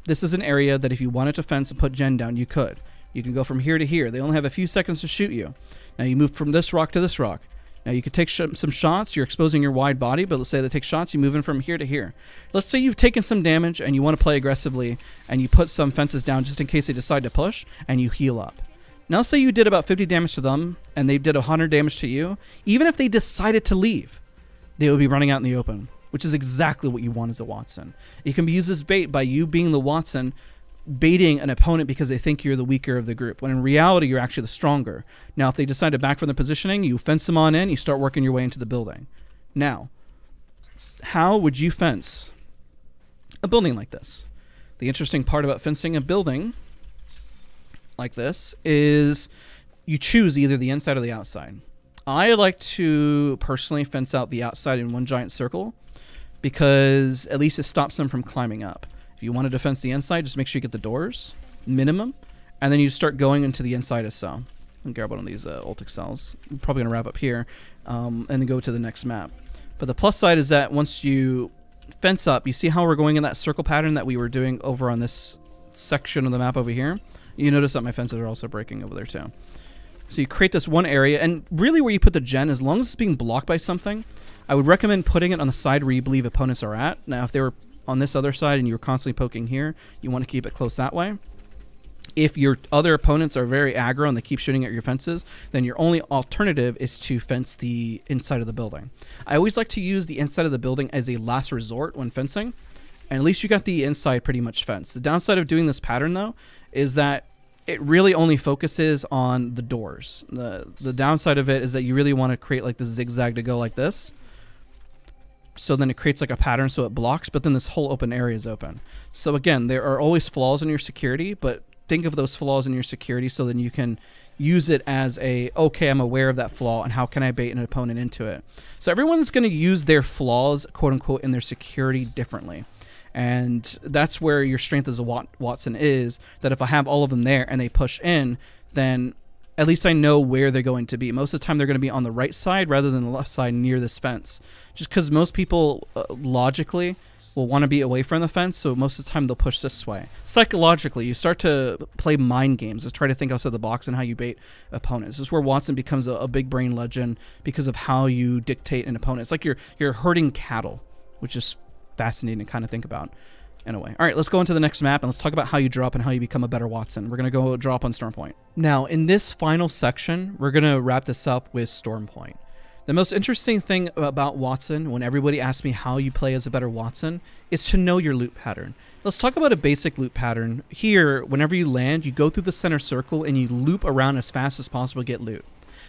This is an area that if you wanted to fence and put gen down, you could. You can go from here to here. They only have a few seconds to shoot you. Now you move from this rock to this rock. Now you could take sh some shots. You're exposing your wide body, but let's say they take shots. You move in from here to here. Let's say you've taken some damage and you want to play aggressively, and you put some fences down just in case they decide to push, and you heal up. Now say you did about 50 damage to them, and they did 100 damage to you. Even if they decided to leave, they would be running out in the open which is exactly what you want as a Wattson. It can be used as bait by you being the Wattson baiting an opponent because they think you're the weaker of the group, when in reality you're actually the stronger. Now, if they decide to back from the positioning, you fence them on in, you start working your way into the building. Now, how would you fence a building like this? The interesting part about fencing a building like this is you choose either the inside or the outside. I like to personally fence out the outside in one giant circle because at least it stops them from climbing up. If you want to defense the inside, just make sure you get the doors, minimum, and then you start going into the inside as so. And grab one of these uh, Ult Accels. I'm probably going to wrap up here um, and then go to the next map. But the plus side is that once you fence up, you see how we're going in that circle pattern that we were doing over on this section of the map over here? You notice that my fences are also breaking over there too. So you create this one area, and really where you put the gen, as long as it's being blocked by something, I would recommend putting it on the side where you believe opponents are at. Now, if they were on this other side and you were constantly poking here, you want to keep it close that way. If your other opponents are very aggro and they keep shooting at your fences, then your only alternative is to fence the inside of the building. I always like to use the inside of the building as a last resort when fencing, and at least you got the inside pretty much fenced. The downside of doing this pattern, though, is that it really only focuses on the doors. The the downside of it is that you really want to create like the zigzag to go like this. So then it creates like a pattern so it blocks, but then this whole open area is open. So again, there are always flaws in your security, but think of those flaws in your security so then you can use it as a okay i'm aware of that flaw and how can i bait an opponent into it so everyone's going to use their flaws quote unquote in their security differently and that's where your strength as a wattson is. That if I have all of them there and they push in, then at least I know where they're going to be. Most of the time, they're going to be on the right side rather than the left side near this fence. Just because most people uh, logically will want to be away from the fence, so most of the time they'll push this way. Psychologically, you start to play mind games. Let's try to think outside the box and how you bait opponents. This is where Wattson becomes a, a big brain legend because of how you dictate an opponent. It's like you're you're herding cattle, which is fascinating to kind of think about in a way. All right, let's go into the next map and let's talk about how you drop and how you become a better Wattson. We're going to go drop on Stormpoint. Now, in this final section, we're going to wrap this up with Stormpoint. The most interesting thing about Wattson, when everybody asks me how you play as a better Wattson, is to know your loot pattern. Let's talk about a basic loot pattern. Here, whenever you land, you go through the center circle and you loop around as fast as possible to get loot.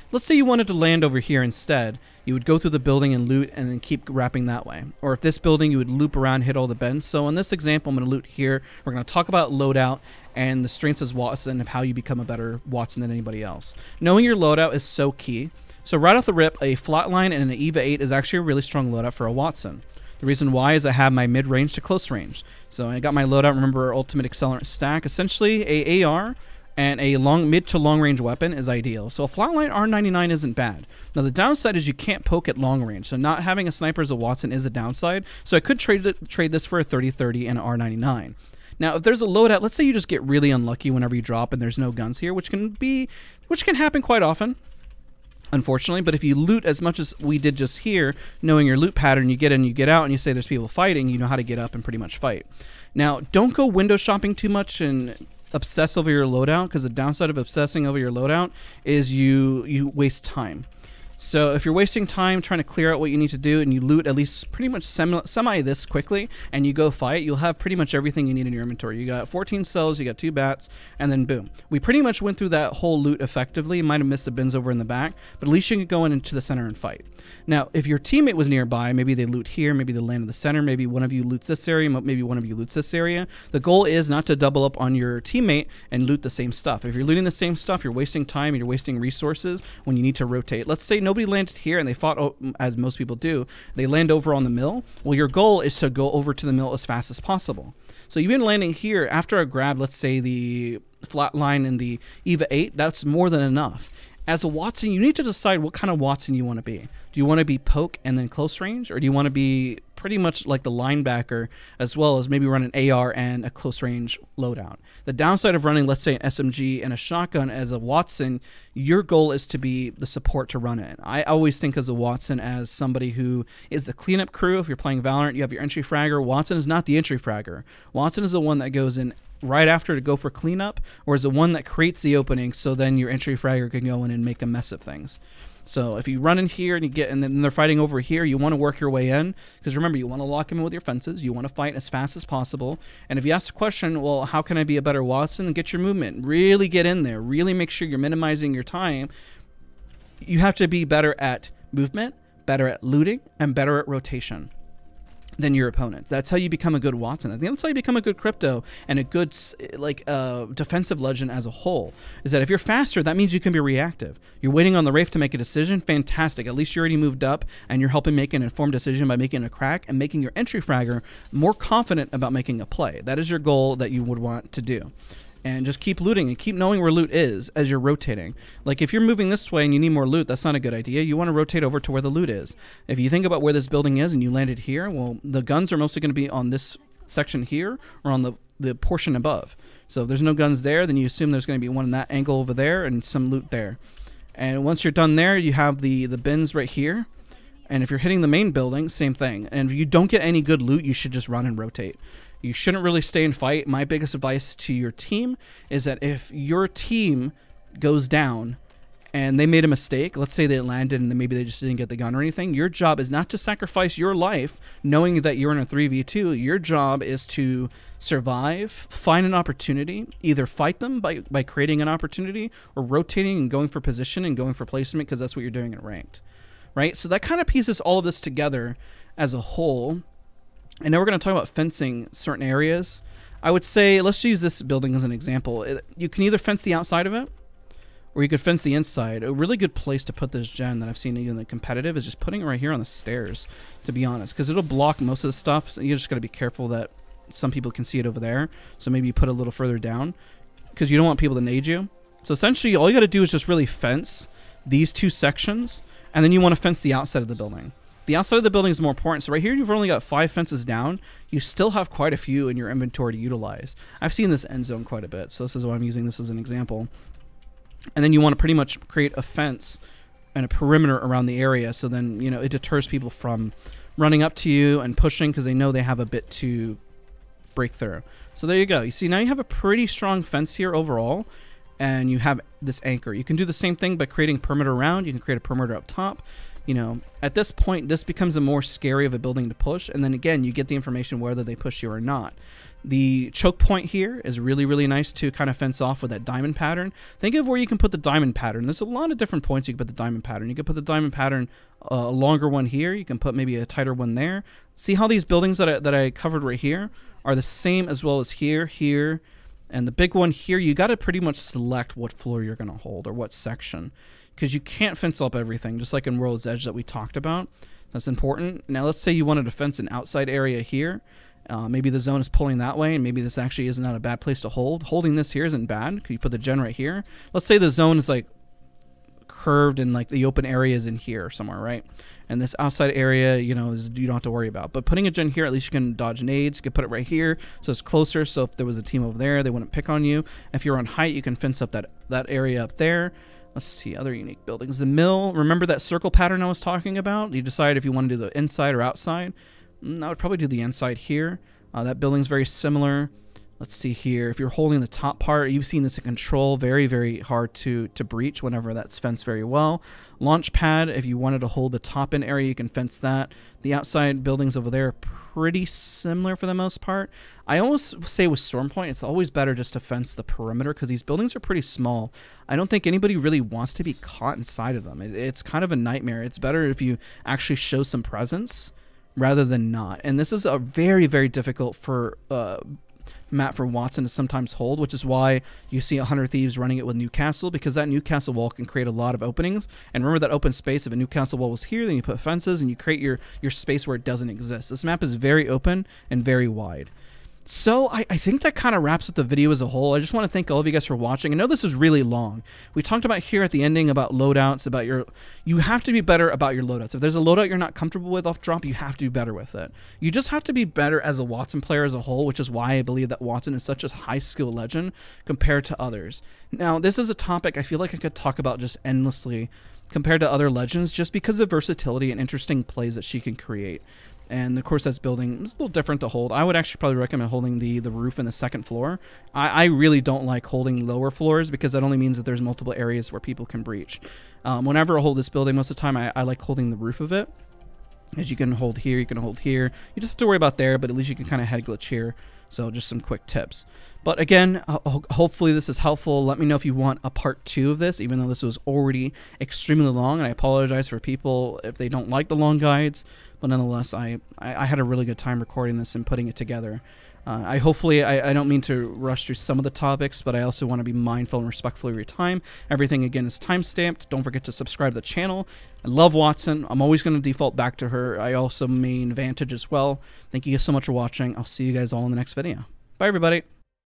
Let's say you wanted to land over here instead. You would go through the building and loot and then keep wrapping that way. Or if this building, you would loop around, hit all the bends. So in this example, I'm going to loot here. We're going to talk about loadout and the strengths as Wattson of how you become a better Wattson than anybody else. Knowing your loadout is so key. So right off the rip, a flatline and an EVA 8 is actually a really strong loadout for a Wattson. The reason why is I have my mid-range to close range. So I got my loadout, remember, Ultimate Accelerant Stack, essentially a AR and a long mid to long range weapon is ideal. So a flatline R99 isn't bad. Now the downside is you can't poke at long range, so not having a sniper as a Wattson is a downside. So I could trade it, trade this for a 30-30 and R99. Now, if there's a loadout, let's say you just get really unlucky whenever you drop and there's no guns here, which can be, which can happen quite often unfortunately. But if you loot as much as we did just here, knowing your loot pattern, you get in, you get out, and you say there's people fighting, you know how to get up and pretty much fight. Now, don't go window shopping too much and obsess over your loadout because the downside of obsessing over your loadout is you you waste time. So if you're wasting time trying to clear out what you need to do and you loot at least pretty much semi, this quickly and you go fight, you'll have pretty much everything you need in your inventory. You got 14 cells, you got two bats, and then boom. We pretty much went through that whole loot effectively. Might have missed the bins over in the back, but at least you can go in into the center and fight. Now, if your teammate was nearby, maybe they loot here, maybe they land in the center, maybe one of you loots this area, maybe one of you loots this area. The goal is not to double up on your teammate and loot the same stuff. If you're looting the same stuff, you're wasting time you're wasting resources when you need to rotate. Let's say nobody landed here and they fought, as most people do, they land over on the mill. Well, your goal is to go over to the mill as fast as possible. So even landing here after a grab, let's say the flat line in the EVA 8, that's more than enough as a Wattson, you need to decide what kind of Wattson you want to be. Do you want to be poke and then close range, or do you want to be pretty much like the linebacker as well as maybe run an AR and a close range loadout? The downside of running, let's say, an SMG and a shotgun as a Wattson, your goal is to be the support to run it. I always think as a Wattson as somebody who is the cleanup crew. If you're playing Valorant, you have your entry fragger. Wattson is not the entry fragger. Wattson is the one that goes in right after to go for cleanup, or is the one that creates the opening so then your entry fragger can go in and make a mess of things? So if you run in here and you get and then they're fighting over here, you want to work your way in because remember you want to lock them in with your fences. You want to fight as fast as possible. And if you ask the question, well, how can I be a better Wattson? Get your movement. Really get in there. Really make sure you're minimizing your time. You have to be better at movement, better at looting, and better at rotation than your opponents. That's how you become a good Wattson. I think that's how you become a good crypto and a good like uh, defensive legend as a whole. Is that if you're faster, that means you can be reactive. You're waiting on the Wraith to make a decision. Fantastic. At least you already moved up and you're helping make an informed decision by making a crack and making your entry fragger more confident about making a play. That is your goal that you would want to do. And just keep looting and keep knowing where loot is as you're rotating. Like if you're moving this way and you need more loot, that's not a good idea. You want to rotate over to where the loot is. If you think about where this building is and you landed here, well, the guns are mostly going to be on this section here or on the the portion above. So if there's no guns there, then you assume there's going to be one in that angle over there and some loot there. And once you're done there, you have the the bins right here. And if you're hitting the main building, same thing. And if you don't get any good loot, you should just run and rotate. You shouldn't really stay and fight. My biggest advice to your team is that if your team goes down and they made a mistake, let's say they landed and maybe they just didn't get the gun or anything, your job is not to sacrifice your life knowing that you're in a 3v2. Your job is to survive, find an opportunity, either fight them by, by creating an opportunity or rotating and going for position and going for placement because that's what you're doing in ranked. Right? So that kind of pieces all of this together as a whole and now we're going to talk about fencing certain areas. I would say, let's use this building as an example. It, you can either fence the outside of it, or you could fence the inside. A really good place to put this gen that I've seen in the competitive is just putting it right here on the stairs, to be honest, because it'll block most of the stuff. So you just got to be careful that some people can see it over there. So maybe you put it a little further down, because you don't want people to nade you. So essentially, all you got to do is just really fence these two sections, and then you want to fence the outside of the building. The outside of the building is more important. So right here, you've only got five fences down. You still have quite a few in your inventory to utilize. I've seen this end zone quite a bit. So this is why I'm using this as an example. And then you want to pretty much create a fence and a perimeter around the area. So then, you know, it deters people from running up to you and pushing because they know they have a bit to break through. So there you go. You see, now you have a pretty strong fence here overall and you have this anchor. You can do the same thing by creating perimeter around. You can create a perimeter up top you know, at this point, this becomes a more scary of a building to push. And then again, you get the information whether they push you or not. The choke point here is really, really nice to kind of fence off with that diamond pattern. Think of where you can put the diamond pattern. There's a lot of different points you can put the diamond pattern. You can put the diamond pattern uh, a longer one here. You can put maybe a tighter one there. See how these buildings that I, that I covered right here are the same as well as here, here, and the big one here. You got to pretty much select what floor you're going to hold or what section because you can't fence up everything, just like in World's Edge that we talked about. That's important. Now, let's say you wanted to fence an outside area here. Uh, maybe the zone is pulling that way, and maybe this actually is not a bad place to hold. Holding this here isn't bad. Could you put the gen right here? Let's say the zone is like curved and like the open area is in here somewhere, right? And this outside area, you know, is you don't have to worry about. But putting a gen here, at least you can dodge nades. You can put it right here, so it's closer. So if there was a team over there, they wouldn't pick on you. If you're on height, you can fence up that that area up there. Let's see, other unique buildings. The mill, remember that circle pattern I was talking about? You decide if you want to do the inside or outside. Mm, I would probably do the inside here. Uh, that building's very similar. Let's see here. If you're holding the top part, you've seen this in control. Very, very hard to, to breach whenever that's fenced very well. Launch pad, if you wanted to hold the top end area, you can fence that. The outside buildings over there are pretty similar for the most part. I almost say with storm point, it's always better just to fence the perimeter because these buildings are pretty small. I don't think anybody really wants to be caught inside of them. It, it's kind of a nightmare. It's better if you actually show some presence rather than not. And this is a very, very difficult for uh, map for Wattson to sometimes hold, which is why you see 100 Thieves running it with Newcastle, because that Newcastle wall can create a lot of openings. And remember that open space, if a Newcastle wall was here, then you put fences and you create your, your space where it doesn't exist. This map is very open and very wide. So I, I think that kind of wraps up the video as a whole. I just want to thank all of you guys for watching. I know this is really long. We talked about here at the ending about loadouts, about your you have to be better about your loadouts. If there's a loadout you're not comfortable with off drop, you have to be better with it. You just have to be better as a Wattson player as a whole, which is why I believe that Wattson is such a high skill legend compared to others. Now, this is a topic I feel like I could talk about just endlessly compared to other legends just because of versatility and interesting plays that she can create. And of course, that's building it's a little different to hold. I would actually probably recommend holding the the roof and the second floor. I, I really don't like holding lower floors because that only means that there's multiple areas where people can breach. Um, whenever I hold this building, most of the time I, I like holding the roof of it. As you can hold here, you can hold here. You just have to worry about there, but at least you can kind of head glitch here. So just some quick tips. But again, hopefully this is helpful. Let me know if you want a part two of this, even though this was already extremely long. And I apologize for people if they don't like the long guides. But nonetheless, I, I, had a really good time recording this and putting it together. Uh, I hopefully I, I don't mean to rush through some of the topics, but I also want to be mindful and respectful of your time. Everything again is time stamped. Don't forget to subscribe to the channel. I love Wattson. I'm always going to default back to her. I also mean Vantage as well. Thank you guys so much for watching. I'll see you guys all in the next video. Bye everybody.